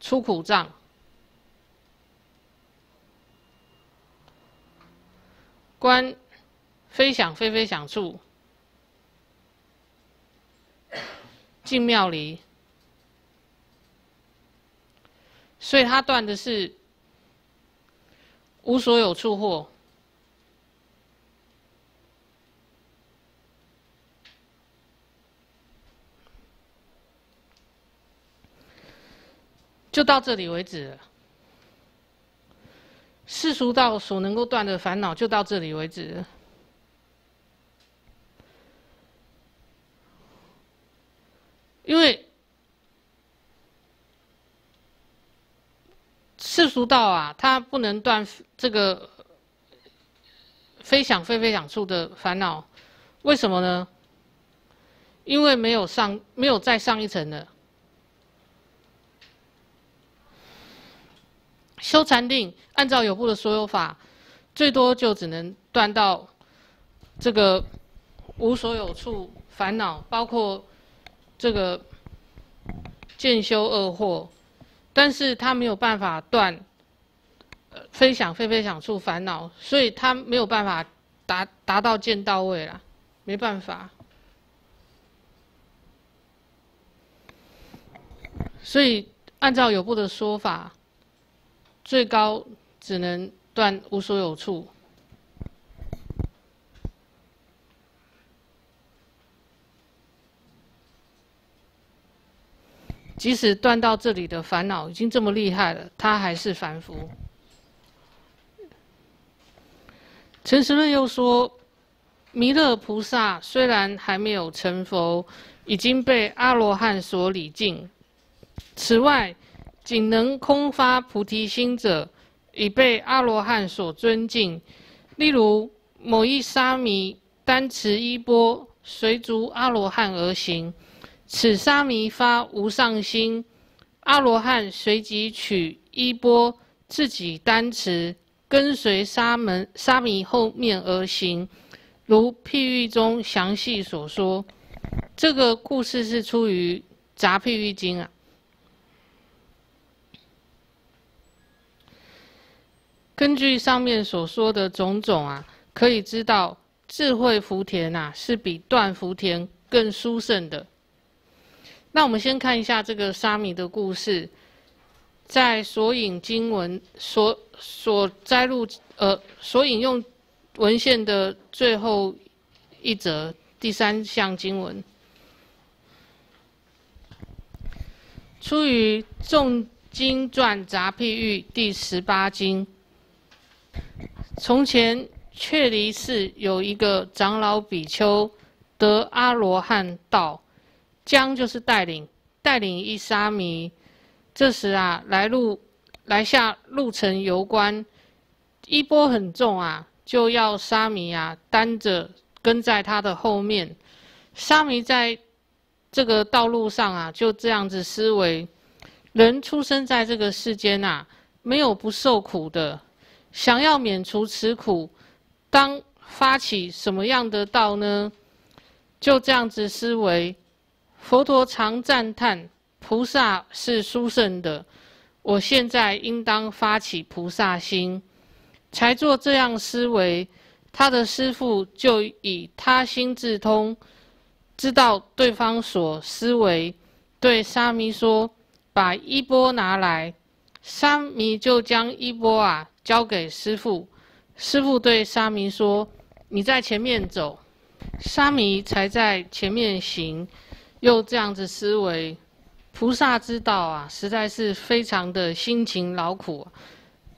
出苦障，观非想非非想处，进妙离，所以他断的是无所有处惑。就到这里为止了。世俗道所能够断的烦恼，就到这里为止。因为世俗道啊，它不能断这个非想非非想处的烦恼，为什么呢？因为没有上，没有再上一层的。修禅定，按照有部的所有法，最多就只能断到这个无所有处烦恼，包括这个见修恶惑，但是他没有办法断呃非想非非想处烦恼，所以他没有办法达达到见到位了，没办法。所以按照有部的说法。最高只能断无所有处，即使断到这里的烦恼已经这么厉害了，他还是凡夫。陈实论又说，弥勒菩萨虽然还没有成佛，已经被阿罗汉所礼敬。此外，仅能空发菩提心者，已被阿罗汉所尊敬。例如，某一沙弥单持衣钵，随逐阿罗汉而行。此沙弥发无上心，阿罗汉随即取衣钵，自己单持，跟随沙门沙弥后面而行。如譬喻中详细所说，这个故事是出于《杂譬喻经》啊。根据上面所说的种种啊，可以知道智慧福田呐是比断福田更殊胜的。那我们先看一下这个沙弥的故事，在所引经文所所摘录呃所引用文献的最后一则第三项经文，出于《众经传杂譬喻》第十八经。从前，却离寺有一个长老比丘，得阿罗汉道。将就是带领，带领一沙弥。这时啊，来路来下路程游观，衣钵很重啊，就要沙弥啊担着跟在他的后面。沙弥在这个道路上啊，就这样子思维：人出生在这个世间啊，没有不受苦的。想要免除此苦，当发起什么样的道呢？就这样子思维，佛陀常赞叹菩萨是殊胜的。我现在应当发起菩萨心，才做这样思维。他的师父就以他心自通，知道对方所思维，对沙弥说：“把衣钵拿来。”沙弥就将衣钵啊。交给师傅，师傅对沙弥说：“你在前面走。”沙弥才在前面行，又这样子思维：菩萨之道啊，实在是非常的辛勤劳苦啊。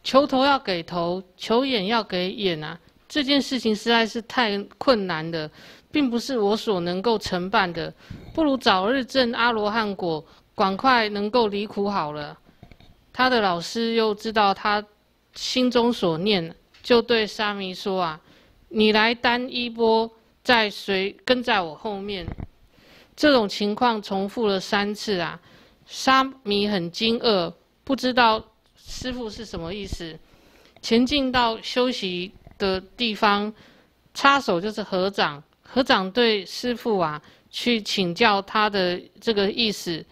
求头要给头，求眼要给眼啊，这件事情实在是太困难的。并不是我所能够承办的，不如早日证阿罗汉果，赶快能够离苦好了。他的老师又知道他心中所念，就对沙弥说：“啊，你来担衣钵，在随跟在我后面。”这种情况重复了三次啊，沙弥很惊愕，不知道师傅是什么意思。前进到休息的地方，插手就是合掌。合掌对师傅啊，去请教他的这个意思。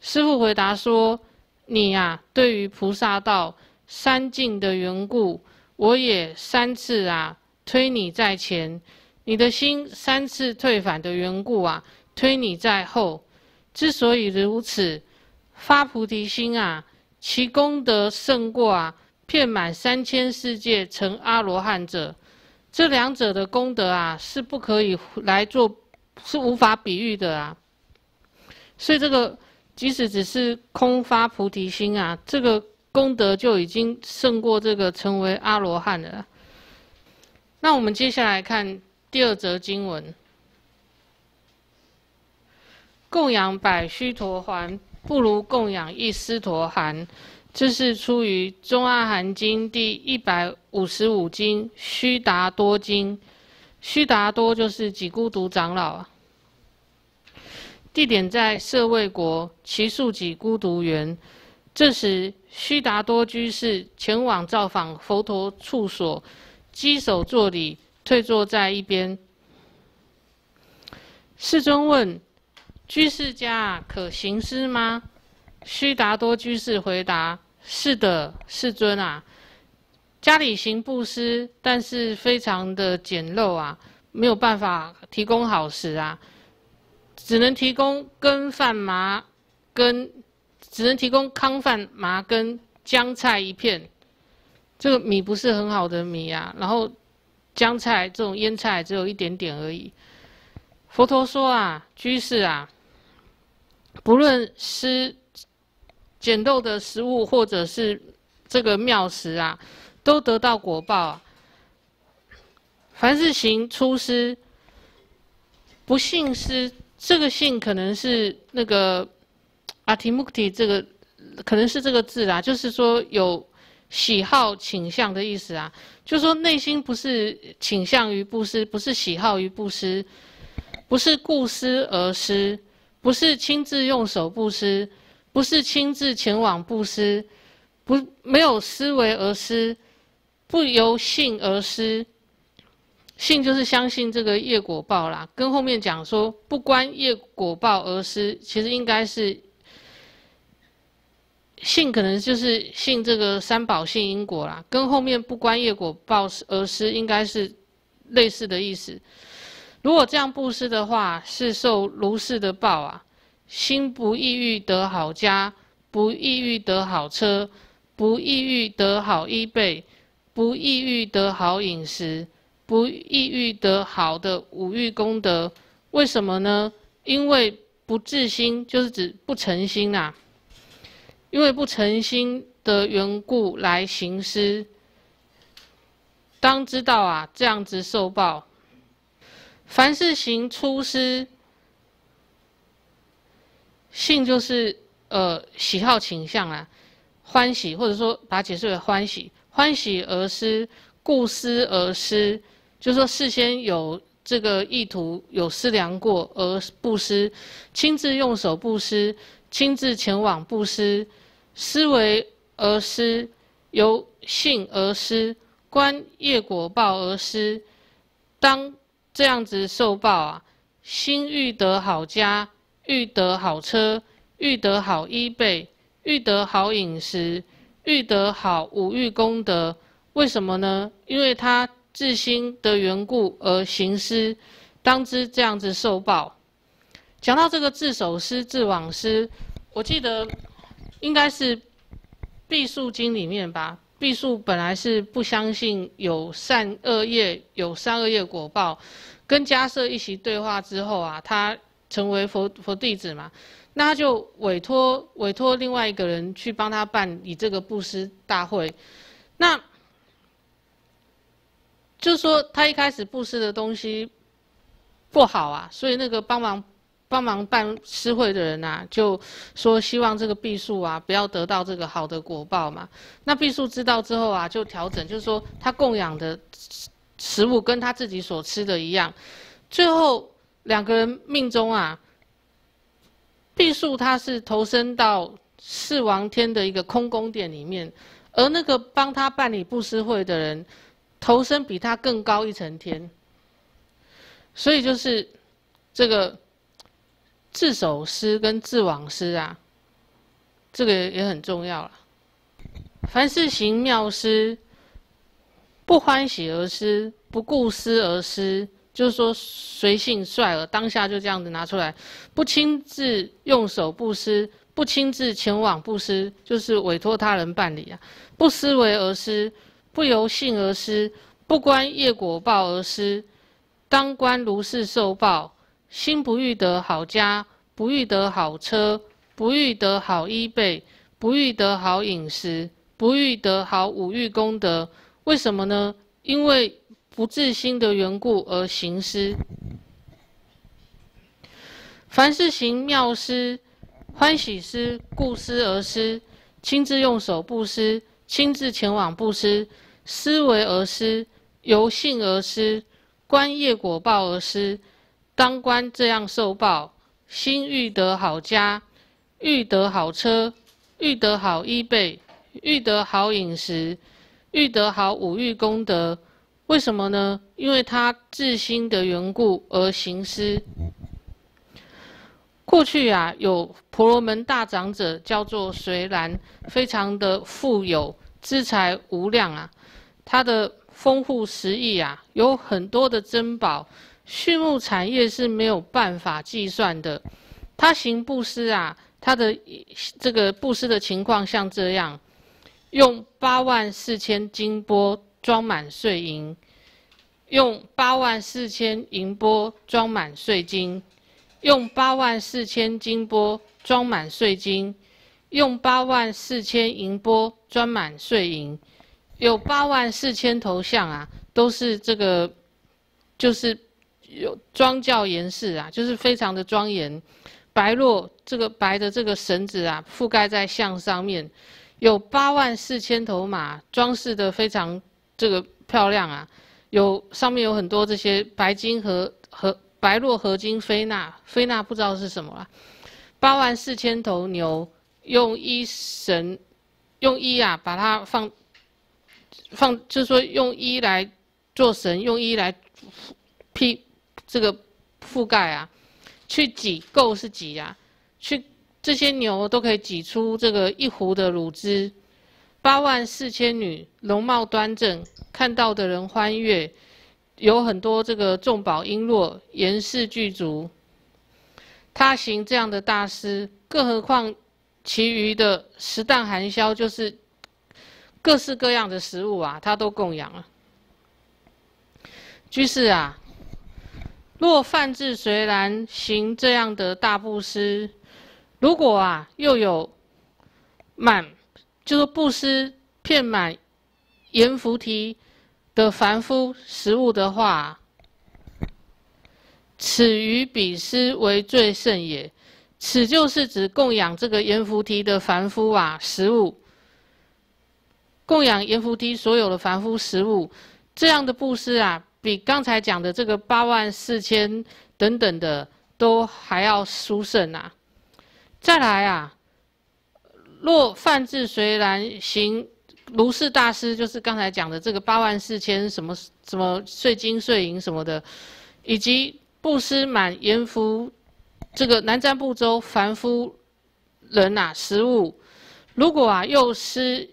师傅回答说：“你呀，对于菩萨道三境的缘故，我也三次啊推你在前；你的心三次退返的缘故啊，推你在后。之所以如此，发菩提心啊，其功德胜过啊，遍满三千世界成阿罗汉者。”这两者的功德啊，是不可以来做，是无法比喻的啊。所以这个即使只是空发菩提心啊，这个功德就已经胜过这个成为阿罗汉了。那我们接下来看第二则经文：供养百须陀环，不如供养一丝陀含。这是出于《中阿含经》第一百五十五经《须达多经》，须达多就是几孤独长老啊。地点在舍卫国奇树几孤独园。这时，须达多居士前往造访佛陀处所，稽首作礼，退坐在一边。世尊问：“居士家可行施吗？”须达多居士回答：“是的，世尊啊，家里行布施，但是非常的简陋啊，没有办法提供好食啊，只能提供羹饭麻跟，只能提供糠饭麻跟姜菜一片，这个米不是很好的米啊，然后姜菜这种腌菜只有一点点而已。佛陀说啊，居士啊，不论施。”简陋的食物或者是这个妙食啊，都得到果报啊。凡是行出师，不信师，这个信可能是那个阿提穆提这个，可能是这个字啊，就是说有喜好倾向的意思啊，就是说内心不是倾向于布施，不是喜好于布施，不是顾施而施，不是亲自用手布施。不是亲自前往布施，不没有思维而施，不由性而施。信就是相信这个业果报啦，跟后面讲说不关业果报而施，其实应该是信，可能就是信这个三宝信因果啦，跟后面不关业果报而施应该是类似的意思。如果这样布施的话，是受如是的报啊。心不意欲得好家，不意欲得好车，不意欲得好衣被，不意欲得好饮食，不意欲得好的五欲功德。为什么呢？因为不自心，就是指不诚心呐。因为不诚心的缘故来行施，当知道啊，这样子受报。凡是行出施。性就是呃喜好倾向啊，欢喜或者说把它解释为欢喜，欢喜而思，故思而思，就是说事先有这个意图，有思量过而不施，亲自用手布施，亲自前往布施，思维而施，由性而施，观业果报而施，当这样子受报啊，心欲得好家。欲得好车，欲得好衣被，欲得好饮食，欲得好五欲功德。为什么呢？因为他自心的缘故而行施，当知这样子受报。讲到这个自守师、自往师，我记得应该是《毕数经》里面吧。毕数本来是不相信有善恶业、有善恶业果报，跟迦舍一起对话之后啊，他。成为佛佛弟子嘛，那他就委托委托另外一个人去帮他办理这个布施大会。那就说，他一开始布施的东西不好啊，所以那个帮忙帮忙办诗会的人呐，就说希望这个毕树啊不要得到这个好的果报嘛。那毕树知道之后啊，就调整，就是说他供养的食物跟他自己所吃的一样。最后两个人命中啊，毕树他是投身到四王天的一个空宫殿里面，而那个帮他办理布施会的人，投身比他更高一层天。所以就是这个自首诗跟自往诗啊，这个也很重要了。凡是行妙师，不欢喜而失，不顾思而失，就是说随性率而，当下就这样子拿出来，不亲自用手布施，不亲自前往布施，就是委托他人办理啊。不思维而施，不由性而施，不观业果报而施。当观如是受报，心不欲得好家，不欲得好车，不欲得好衣被，不欲得好饮食，不欲得好五欲功德。为什么呢？因为不自心的缘故而行施。凡是行妙施、欢喜施、故施而施，亲自用手布施，亲自前往布施，思维而施，由性而施。观业果报而施，当官这样受报。心欲得好家，欲得好车，欲得好衣被，欲得好饮食，欲得好五欲功德。为什么呢？因为他自心的缘故而行施。过去啊，有婆罗门大长者叫做随然，非常的富有，资财无量啊，他的。丰富十亿啊，有很多的珍宝，畜牧产业是没有办法计算的。他行布施啊，他的这个布施的情况像这样：用八万四千金波装满碎银，用八万四千银波装满碎金，用八万四千金波装满碎金，用八万四千银波装满碎银。有八万四千头像啊，都是这个，就是有庄教严饰啊，就是非常的庄严。白络这个白的这个绳子啊，覆盖在像上面。有八万四千头马，装饰的非常这个漂亮啊。有上面有很多这些白金和和白络合金菲纳，菲纳不知道是什么了。八万四千头牛，用衣绳，用衣啊把它放。放就是说用衣来做绳，用衣来披这个覆盖啊，去挤够是挤呀，去这些牛都可以挤出这个一壶的乳汁。八万四千女容貌端正，看到的人欢悦，有很多这个众宝璎珞，颜饰具足。他行这样的大师，更何况其余的十担含销就是。各式各样的食物啊，他都供养了。居士啊，若范志虽然行这样的大布施，如果啊又有满，就是布施遍满阎浮提的凡夫食物的话，此于彼施为最甚也。此就是指供养这个阎浮提的凡夫啊食物。供养阎浮提所有的凡夫食物，这样的布施啊，比刚才讲的这个八万四千等等的都还要殊胜啊！再来啊，若范志虽然行如是大师，就是刚才讲的这个八万四千什么什么税金碎银什么的，以及布施满阎浮这个南瞻部洲凡夫人呐食物，如果啊又施。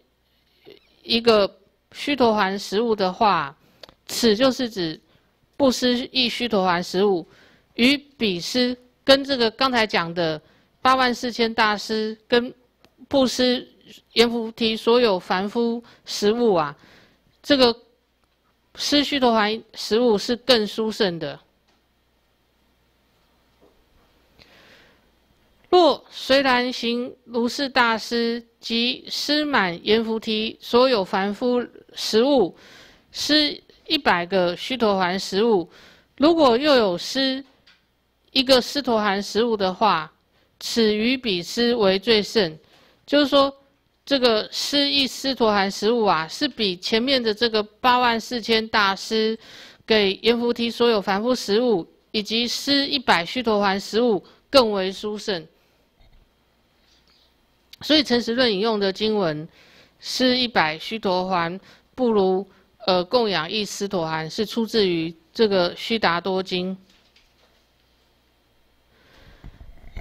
一个须陀环食物的话，此就是指布施一须陀还食物，与彼施跟这个刚才讲的八万四千大师跟布施阎浮提所有凡夫食物啊，这个施须陀还食物是更殊胜的。若虽然行如是大师及施满阎浮提所有凡夫食物，施一百个须陀洹食物，如果又有施一个斯陀含食物的话，此于彼施为最胜。就是说，这个施一斯陀含食物啊，是比前面的这个八万四千大师给阎浮提所有凡夫食物，以及施一百须陀洹食物更为殊胜。所以诚实论引用的经文，施一百须陀洹不如呃供养一斯陀含，是出自于。这个须达多经，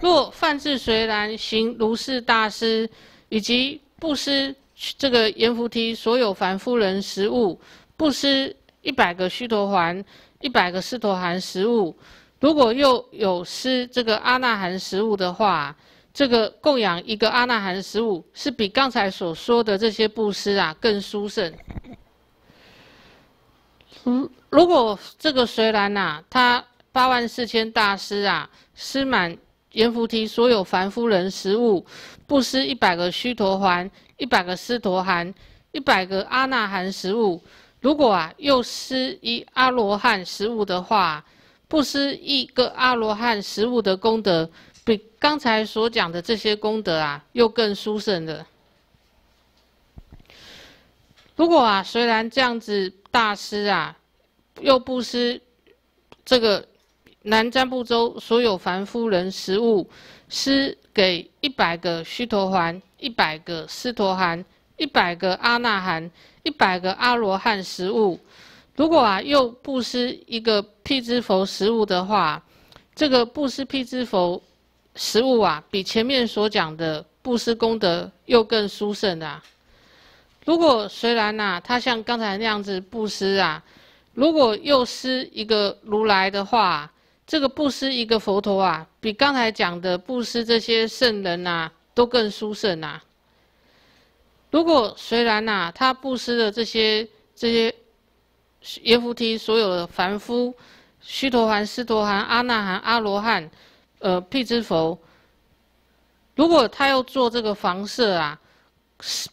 若范志随然行如是大师，以及布施这个阎浮提所有凡夫人食物，布施一百个须陀环、一百个斯陀含食物，如果又有施这个阿那含食物的话，这个供养一个阿那含食物，是比刚才所说的这些布施啊更殊胜。嗯，如果这个虽然呐，他八万四千大师啊，施满阎浮提所有凡夫人食物，布施一百个须陀环、一百个斯陀含、一百个阿那含食物，如果啊又施一阿罗汉食物的话，布施一个阿罗汉食物的功德，比刚才所讲的这些功德啊，又更殊胜的。如果啊，虽然这样子。大师啊，又布施这个南瞻部洲所有凡夫人食物，施给一百个须陀环、一百个斯陀含、一百个阿那含、一百个阿罗汉食物。如果啊，又布施一个辟支佛食物的话，这个布施辟支佛食物啊，比前面所讲的布施功德又更殊胜啊。如果虽然呐，他像刚才那样子布施啊，如果又施一个如来的话，这个布施一个佛陀啊，比刚才讲的布施这些圣人呐，都更殊胜呐。如果虽然呐，他布施的这些这些阎浮提所有的凡夫、须陀洹、斯陀含、阿那含、阿罗汉，呃，辟支佛，如果他要做这个房舍啊。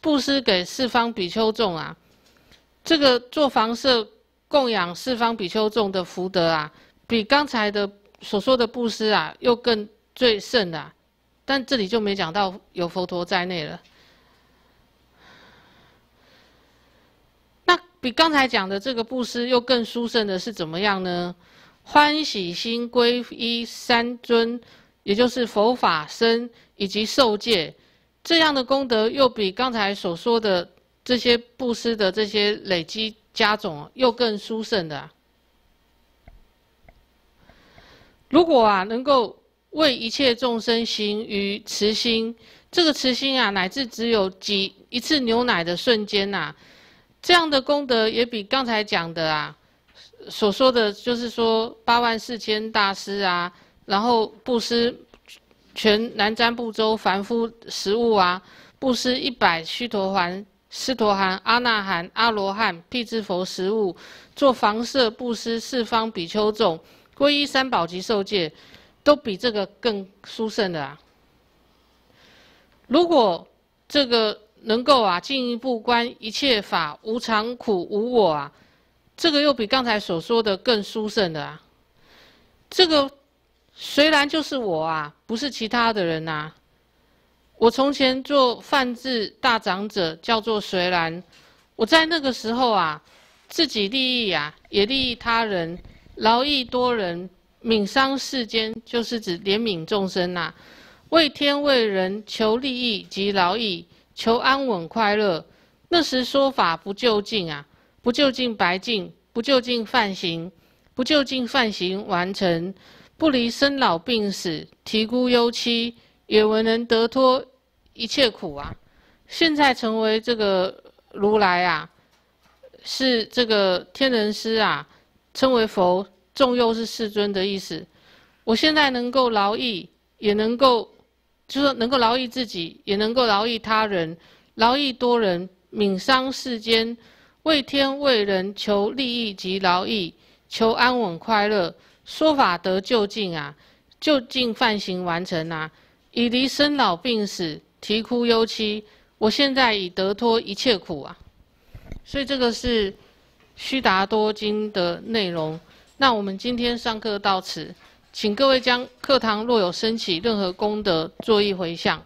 布施给四方比丘众啊，这个做房舍供养四方比丘众的福德啊，比刚才的所说的布施啊，又更最胜啊。但这里就没讲到有佛陀在内了。那比刚才讲的这个布施又更殊胜的是怎么样呢？欢喜心归依三尊，也就是佛法僧以及受戒。这样的功德又比刚才所说的这些布施的这些累积加总又更殊胜的。如果啊能够为一切众生行于慈心，这个慈心啊乃至只有挤一次牛奶的瞬间呐，这样的功德也比刚才讲的啊所说的就是说八万四千大师啊，然后布施。全南瞻部洲凡夫食物啊，布施一百须陀洹、斯陀含、阿那含、阿罗汉、辟支佛食物，做房舍布施四方比丘众，皈依三宝及受戒，都比这个更殊胜的啊！如果这个能够啊进一步观一切法无常、苦、无我啊，这个又比刚才所说的更殊胜的啊！这个。虽然就是我啊，不是其他的人呐。我从前做范志大长者，叫做虽然。我在那个时候啊，自己利益啊，也利益他人，劳役多人，悯伤世间，就是指怜悯众生呐。为天为人求利益及劳役，求安稳快乐。那时说法不就近啊，不就近白净，不就近犯行，不就近犯行完成。不离生老病死，啼哭忧戚，也未能得脱一切苦啊！现在成为这个如来啊，是这个天人师啊，称为佛，众又是世尊的意思。我现在能够劳役，也能够，就是说能够劳役自己，也能够劳役他人，劳役多人，悯伤世间，为天为人求利益及劳役，求安稳快乐。说法得就近啊，就近犯行完成啊，已离生老病死，啼哭忧戚。我现在已得脱一切苦啊，所以这个是《须达多经》的内容。那我们今天上课到此，请各位将课堂若有升起任何功德，作一回向。